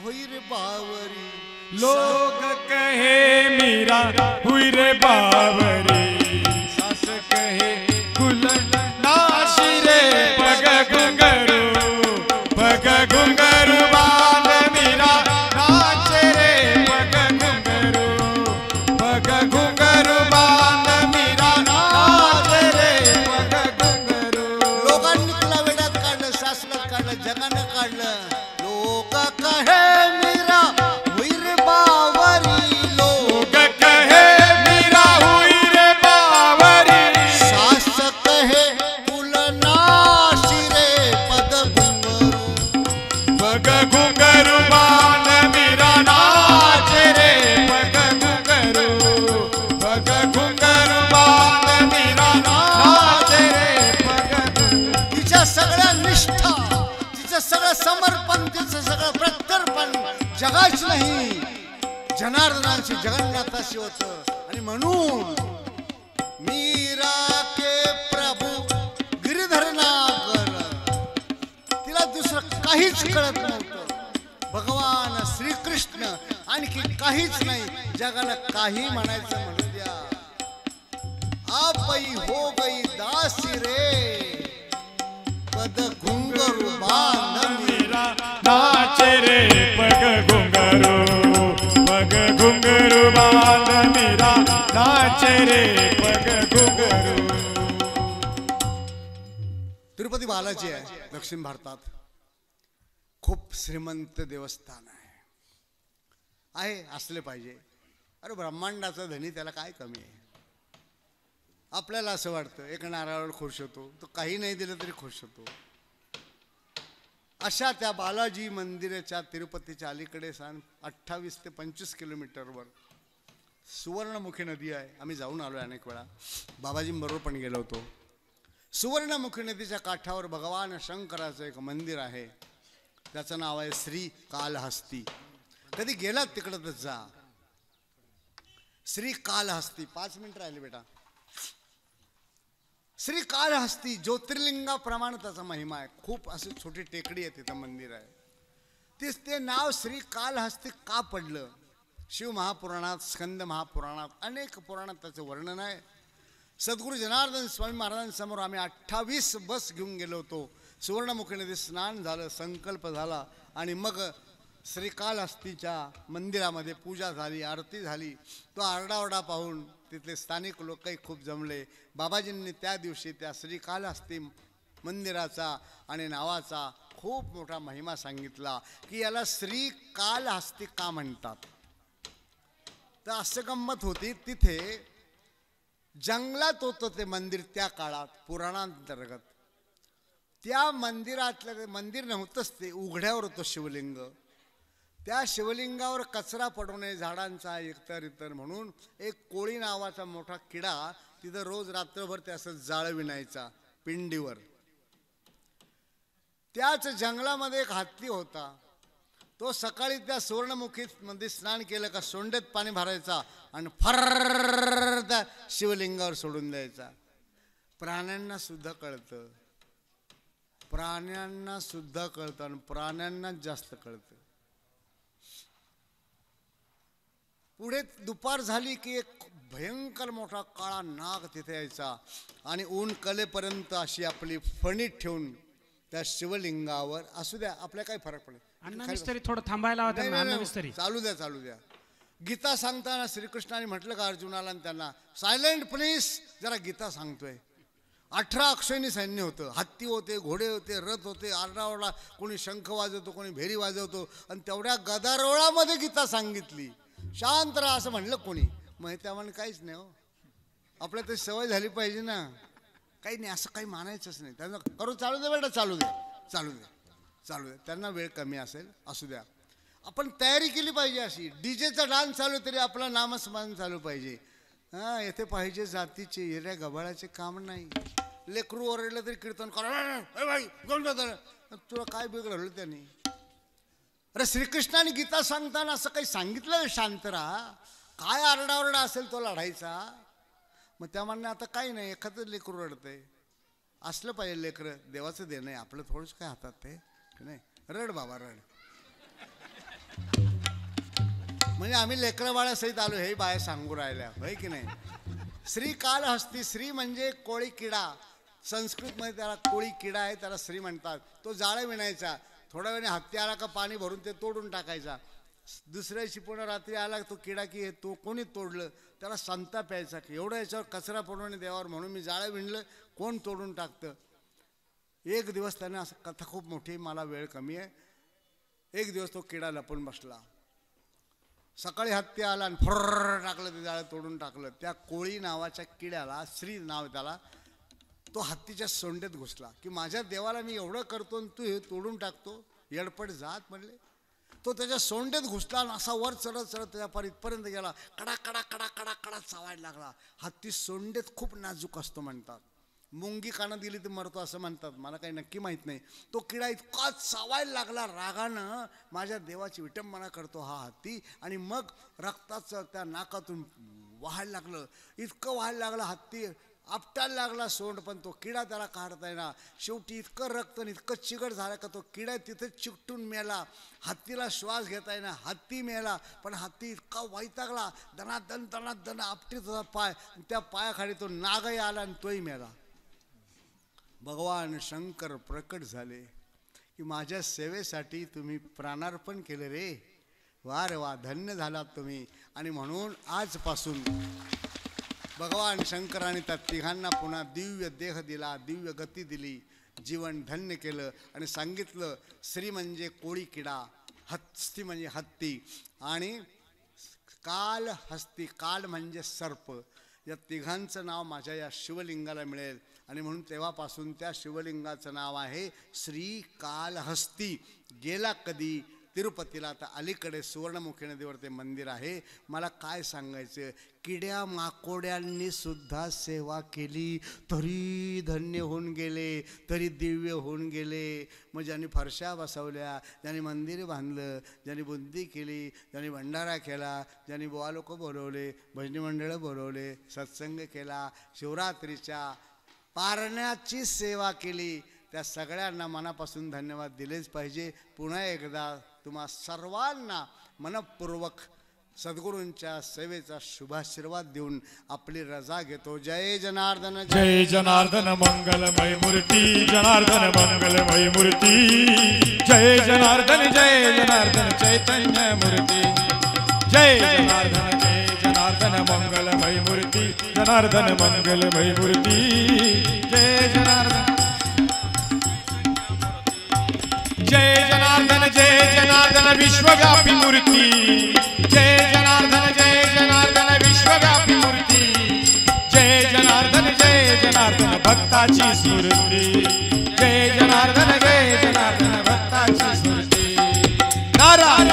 होई बावरी. लोक कहे मीरा हुई रे बावरी. सास कहे जगन्नाथाशी होतं आणि म्हणून मीरा के प्रभू गिरिधरनागर. तिला दुसरं काहीच कळत नव्हतं. भगवान श्रीकृष्ण आणखी काहीच नाही. जगाला काही म्हणायचं म्हणू द्या. आपई हो गई दासी रे. पद घुंगरू बांध मीरा नाचे रे पग घुंगरू. रे पग तिरुपती बालाजी आहे दक्षिण भारतात. खूप श्रीमंत देवस्थान आहे. आहे असले पाहिजे. अरे ब्रह्मांडाचा धनी त्याला काय कमी आहे? आपल्याला असं वाटतं एक नारळावर खुश होतो तो काही नाही दिलं तरी खुश होतो. अशा त्या बालाजी मंदिराच्या तिरुपतीच्या अलीकडे सांग अठ्ठावीस ते पंचवीस किलोमीटरवर सुवर्णमुखी नदी आहे. आम्ही जाऊन आलो अनेक वेळा. बाबाजींबरोबर पण गेलो होतो. सुवर्णमुखी नदीच्या काठावर भगवान शंकराचं एक मंदिर आहे. त्याचं नाव आहे श्री कालहस्ती. कधी गेलात तिकडं तर जा. श्री कालहस्ती. पाच मिनिट राहिले बेटा. श्री कालहस्ती ज्योतिर्लिंगाप्रमाणे त्याचा महिमा आहे. खूप अशी छोटी टेकडी आहे तिथं मंदिर आहे. तेच ते नाव श्री कालहस्ती का पडलं? शिव महापुराणात स्कंद महापुराणात अनेक पुराणात त्याचं वर्णन आहे. सद्गुरू जनार्दन स्वामी महाराजांसमोर आम्ही अठ्ठावीस बस घेऊन गेलो होतो. सुवर्णमुखी नदी स्नान झालं संकल्प झाला आणि मग श्रीकालहस्तीच्या मंदिरामध्ये पूजा झाली आरती झाली. तो आरडाओरडा पाहून तिथले स्थानिक लोकही खूप जमले. बाबाजींनी त्या दिवशी त्या श्रीकालहस्ती मंदिराचा आणि नावाचा खूप मोठा महिमा सांगितला की याला श्रीकालहस्ती का म्हणतात. तर असं गंमत होती तिथे जंगलात होतं ते मंदिर त्या काळात पुराणांतर्गत. त्या मंदिरातलं ते मंदिर नव्हतंच ते उघड्यावर होतं शिवलिंग. त्या शिवलिंगावर कचरा पडू नये झाडांचा एकतर इतर म्हणून एक कोळी नावाचा मोठा किडा तिथं रोज रात्रभर ते असं जाळ विणायचा पिंडीवर. त्याच जंगलामध्ये एक हत्ती होता. तो सकाळी त्या सुवर्णमुखीत मध्ये स्नान केलं का सोंडेत पाणी भरायचा आणि फर त्या शिवलिंगावर सोडून द्यायचा प्राण्यांना सुद्धा कळतं प्राण्यांना सुद्धा कळतं आणि प्राण्यांना जास्त कळतं पुढे दुपार झाली की एक भयंकर मोठा काळा नाग तिथे यायचा आणि ऊन कलेपर्यंत अशी आपली फणीत ठेवून त्या शिवलिंगावर असू द्या आपल्या काही फरक पडेल अण्णा मिस्त्री थोडं थांबायला हवं त्यांना अण्णा. मिस्त्री चालू द्या चालू द्या. गीता सांगताना श्रीकृष्णाने म्हटलं का अर्जुनाला आणि त्यांना सायलेंट प्लीज जरा गीता सांगतोय. अठरा अक्षयनी सैन्य होतं. हत्ती होते घोडे होते रथ होते आरडाओरडा कोणी शंख वाजवतो कोणी भेरी वाजवतो आणि तेवढ्या गदारोळामध्ये गीता सांगितली. शांत राहा असं म्हणलं कोणी. मग त्यामुळे काहीच नाही हो. आपल्या तर सवय झाली पाहिजे ना. काही नाही असं काही मानायचंच नाही. त्यांना करू चालू दे बेटा चालू दे चालू दे चालू आहे. त्यांना वेळ कमी असेल असू द्या. आपण तयारी केली पाहिजे अशी. डी जेचा डान्स चालू तरी आपला नामस्मरण चालू पाहिजे. हां येथे पाहिजे जातीचे हिऱ्या गबाळाचे काम नाही. लेकरू ओरडलं तरी कीर्तन करा. बाई तुला काय बिघडवलं त्याने? अरे श्रीकृष्णाने गीता सांगताना असं काही सांगितलं शांत राहा. काय आरडाओरडा असेल तो लढायचा? मग त्या म्हणणं आता काही नाही एखादं लेकरू रडतंय. असलं पाहिजे लेकरं देवाचं देणं आहे. आपलं थोडंच काय हातात ते नाही? रड बाबा रड. म्हणजे आम्ही लेकरंबाळासहित आलो हे बाया सांगू राहिल्या होय की नाही? श्री काल हस्ती श्री म्हणजे कोळी किडा. संस्कृतमध्ये त्याला कोळी किडा आहे त्याला श्री म्हणतात. तो जाळं विणायचा. थोड्या वेळाने हत्ती आला का पाणी भरून ते तोडून टाकायचा. दुसऱ्याशी पूर्ण पुन्हा रात्री आला तो किडा की हे तो कोणी तोडलं? त्याला संताप यायचा की एवढं याच्यावर कचरा पडून देवावर म्हणून मी जाळं विणलं कोण तोडून टाकतं? एक दिवस त्याने असं कथा खूप मोठी मला वेळ कमी आहे. एक दिवस तो किडा लपून बसला. सकाळी हत्ती आला आणि फर्र टाकलं ते जाळं तोडून टाकलं. त्या कोळी नावाच्या किड्याला श्री नाव त्याला तो हत्तीच्या सोंडेत घुसला. की माझ्या देवाला मी एवढं करतो आणि तू हे तोडून टाकतो येडपट जात म्हणले. तो त्याच्या सोंडेत घुसला आणि असा वर चढत चढत त्याच्या पार इथपर्यंत गेला. कडा कडा कडा कडा कडा चावायला लागला. हत्ती सोंडेत खूप नाजूक असतो म्हणतात. मुंगी कानं दिली तर मरतो असं म्हणतात. मला काही नक्की माहीत नाही. तो किडा इतका चावायला लागला रागानं माझ्या देवाची विटंबना करतो हा हत्ती. आणि मग रक्ताचं त्या नाकातून व्हायला लागलं. इतकं व्हायला लागलं हत्ती आपटायला लागला सोंड पण तो किडा त्याला काढता येणार शेवटी इतकं रक्त आणि इतकं चिकट झालं का तो किडा तिथं चिकटून मेला. हत्तीला श्वास घेता येणार हत्ती मेला. पण हत्ती इतका वैतागला दनादन दनादन आपटीत होता पाय. आणि त्या पायाखाली तो नागही आला आणि तोही मेला. भगवान शंकर प्रकट झाले की माझ्या सेवेसाठी तुम्ही प्राणार्पण केलं रे. वा रे वा धन्य झालात तुम्ही. आणि म्हणून आजपासून भगवान शंकराने त्या तिघांना पुन्हा दिव्य देह दिला दिव्य गती दिली जीवन धन्य केलं आणि सांगितलं श्री म्हणजे कोळी किडा हस्ती म्हणजे हत्ती आणि काल हस्ती काल म्हणजे सर्प. या तिघांचं नाव माझ्या या शिवलिंगाला मिळेल. आणि म्हणून तेव्हापासून त्या शिवलिंगाचं नाव आहे श्री कालहस्ती. गेला कधी? तिरुपतीला. आता अलीकडे सुवर्णमुखी नदीवर ते मंदिर आहे. मला काय सांगायचं? किड्या माकोड्यांनी सुद्धा सेवा केली. तरी धन्य होऊन गेले तरी दिव्य होऊन गेले. मग ज्यांनी फरशा बसवल्या ज्यांनी मंदिर बांधलं ज्यांनी बुद्धी केली ज्यांनी भंडारा केला ज्यांनी बुवा लोक बोलवले भजनी मंडळं बोलवले सत्संग केला शिवरात्रीच्या पारण्याची सेवा केली. त्या सगळ्यांना मनापासून धन्यवाद दिलेच पाहिजे. पुन्हा एकदा तुम्हा सर्वांना मनपूर्वक सद्गुरूंच्या सेवेचा शुभाशीर्वाद देऊन आपली रजा घेतो. जय जनार्दन जय जनार्दन मंगलमय मूर्ती. जनार्दन मंगलमय मूर्ती. जय जनार्दन जय जनार्दन चैतन्य मूर्ती. जय। जनार्दन जय जनार्दन मंगलमय मूर्ती जनार्दन मंगलमय मूर्ती जय जनार्दन। जय जनार्दन जय जनार्दन विश्वव्यापी मूर्ती। जय जनार्दन जय जनार्दन विश्वव्यापी मूर्ती। जय जनार्दन जय जनार्दन भक्ताची स्मृती। जय जनार्दन जय जनार्दन भक्ताची स्मृती। नारायण नारायण।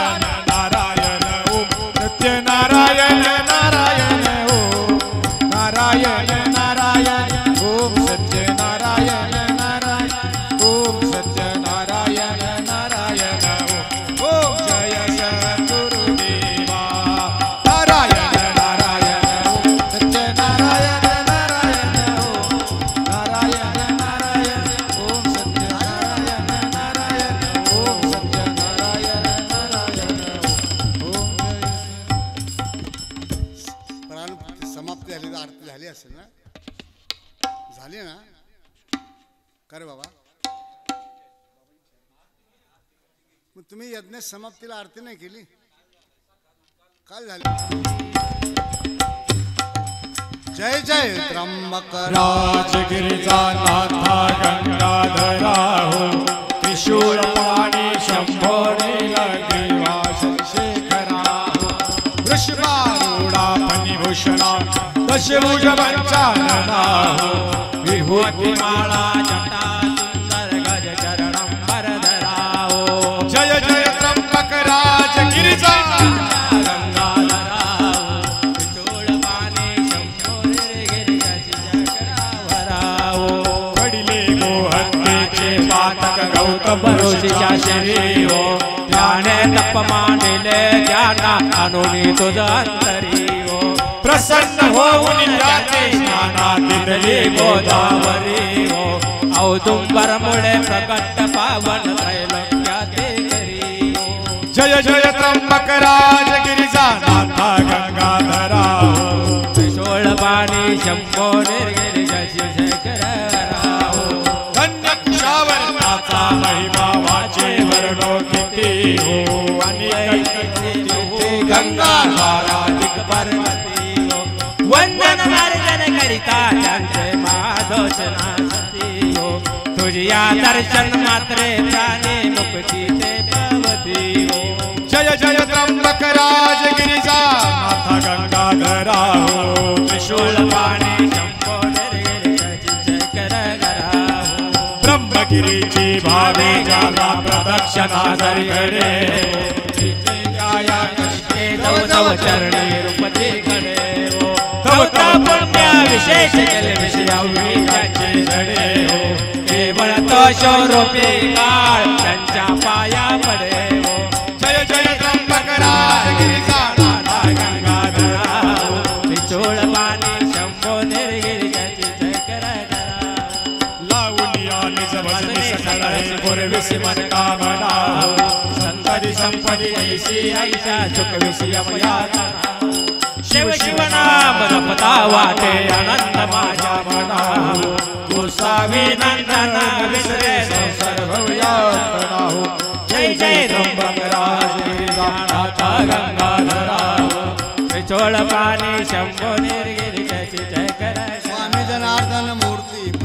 यज्ञ समाप्तीला आरती नाही केली. काल झाली. जय जय. त्र्यंबक राजगिरीचा नाथा गंगाधरा हो त्रिशूळ पाणी शंभोरी ग्रीवा शेखरा वृषभारूढा फणिभूषणा दशभुज पंचानना हो विभूती माळा जटा पातक गौतम ऋषीच्या शरी हो तप मांडिले ज्ञाना अनुनी तुझ अंतरी हो प्रसन्न होऊन जाते स्नानातिदली गोदावरी हो औदुंबर मुळे प्रकट पावन त्रैलोक्याते करी जय जय त्र्यंबक राजगिरीचा नाथा गंगाधरा। त्रिशूळ पाणी शंभो निर्गिरी शशी। शेखर महिमा वाचे वर्णो किती हो. आणि गंगा धाराधिक पर्वती हो. वंदन मार्जन करिता त्यांचे माधोचनासती हो. तुझिया दर्शन मात्रे प्राणी मुक्ती ते पावती हो. जय जय त्र्यंबक राजगिरीचा नाथा गंगाधरा हो. त्रिशूळ पाणी शंभो ब्रह्मगिरीची भावे जाला प्रदक्षिणा तव तव चरणी रूपते कडे हो. पुण्य विशेष जल विषयाचे धडे हो. केवळ तो शोरूपी काळ त्यांच्या सकळे पुरविसी मन कामना संतरी संपदी ऐसी ऐशा चुकविसी अमया शिव शिव जपता वाटे आनंद माझ्या मना गोसावी नंदन विसरे सर्व यातना जय जय त्र्यंबक राजगिरीचा गंगाधरा। पाणी शंभो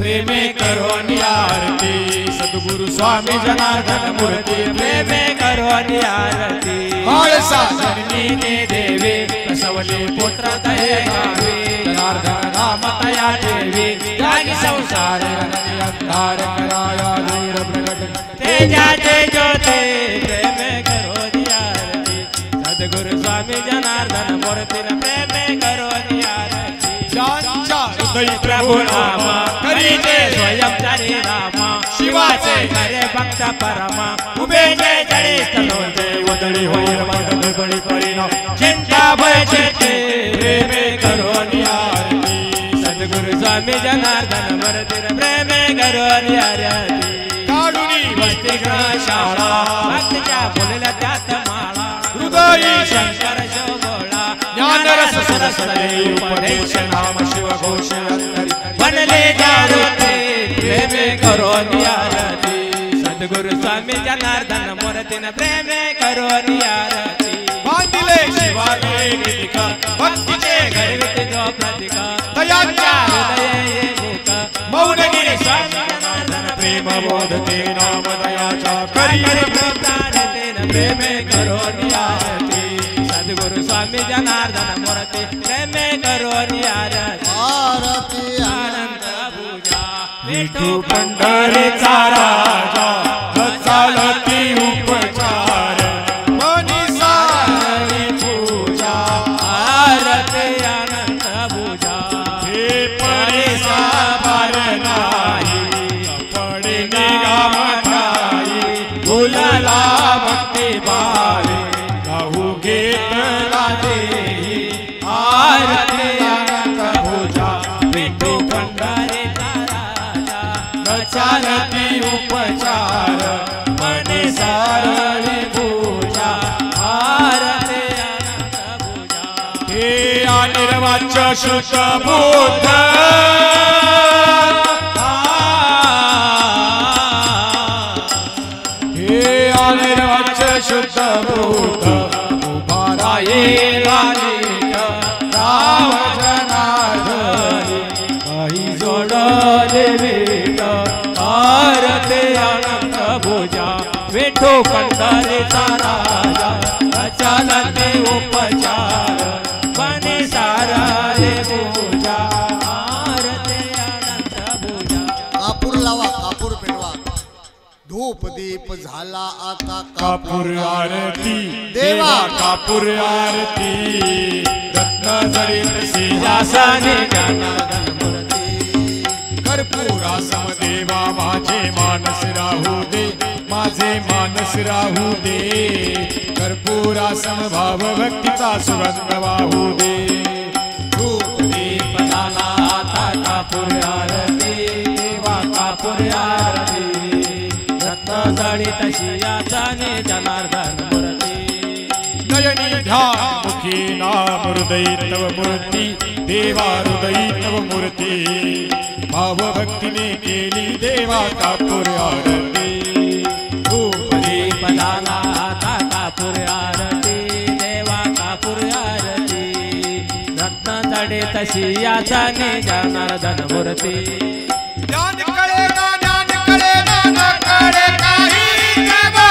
प्रेमे करोनी आरती सद्गुरु स्वामी जनार्दन मूर्ती प्रेमे करोनी आरती माळसा जननी ने देवी प्रसवली पुत्र तये गावी। जनार्दन नाम तया देवी त्यागी संसार अंधार कराया धीर प्रगट। तेजाचे ज्योते प्रेमे करोनी आरती सद्गुरु स्वामी जनार्दन मूर्ती प्रेमे करोनी आरती ज्यांच्या हृदयी प्रभु नामा जय स्वयं चरी रामा शिवाचे करे भक्त परमा उभे जय जडे तनोते उदळी होय मग बळी परिणाम चिंता भय चेते प्रेमे करो आरती. सद्गुरु स्वामी जनार्दन मरतीर प्रेमे करो आरती. काढुनी वसतिगृह शाळा भक्तच्या बोलल्या त्यात माळा. हृदयी शंकर ज्ञानरस सरस्वती उपदेश नाम शिव घोष अंतरी बनले जारोते प्रेमे करो आरती सद्गुरु स्वामी जनार्दन मूर्तीन प्रेमे करो आरती बांधिले शिवाले गिरिका भक्तीचे घडविते जो प्रतिका दयाच्या हृदये मुख मौनगिरी स्वामी जनार्दन प्रेम बोधते नाम दयाचा करी प्राणतेन प्रेमे करो आरती सद्गुरु स्वामी जनार्दन मूर्ती प्रेमे करो आरती आनंद पूजा। विठू पंढरीचा राजा। अनिर्वाच्य शुद्ध कापूर आरती। देवा. देवा कापूर आरती। रत्न जडित सिंहासने जनार्दन मूर्ती। कर्पूरा समदेवा माझे मानस राहू दे। माझे मानस राहू दे। कर्पूरा समभाव भक्तीचा सुगंध वाहू दे। धूप दीप आता कापूर आरती। देवा कापूर आरती। रत्न जडित शियाचाने जनार्दन मूर्ती। नयनी ध्यान मुखी नाम हृदयी तव मूर्ती देवा हृदयी तव मूर्ती। भाव भक्तीने केली देवा कापूर आरती। झाला आता कापूर आरती देवा कापूर आरती। रत्न जडित शियाचाने जनार्दन मूर्ती। ज्ञान कळे ना ज्ञान कळे ना न कळे काही देवा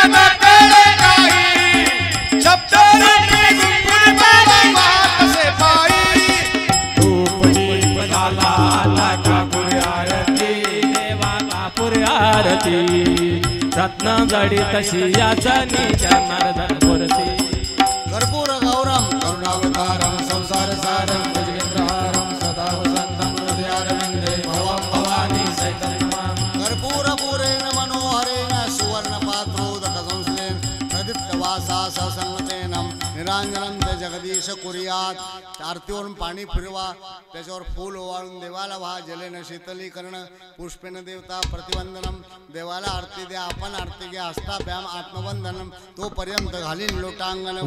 आरती रत्न जडित शियाचाने जनार्दन मूर्ती कर्पूर गौरम करुणावतारम संसार सारम जगदीश कुर्यात आरतीवरून पाणी फिरवा त्याच्यावर फूल ओवाळून देवाला व्हा जलेनं शीतलीकरण पुष्पेन देवता प्रतिबंधनम देवाला आरती द्या आपण आरती घ्या हस्ताभ्याम आत्मबंधनम तोपर्यंत घालीन लोटांगण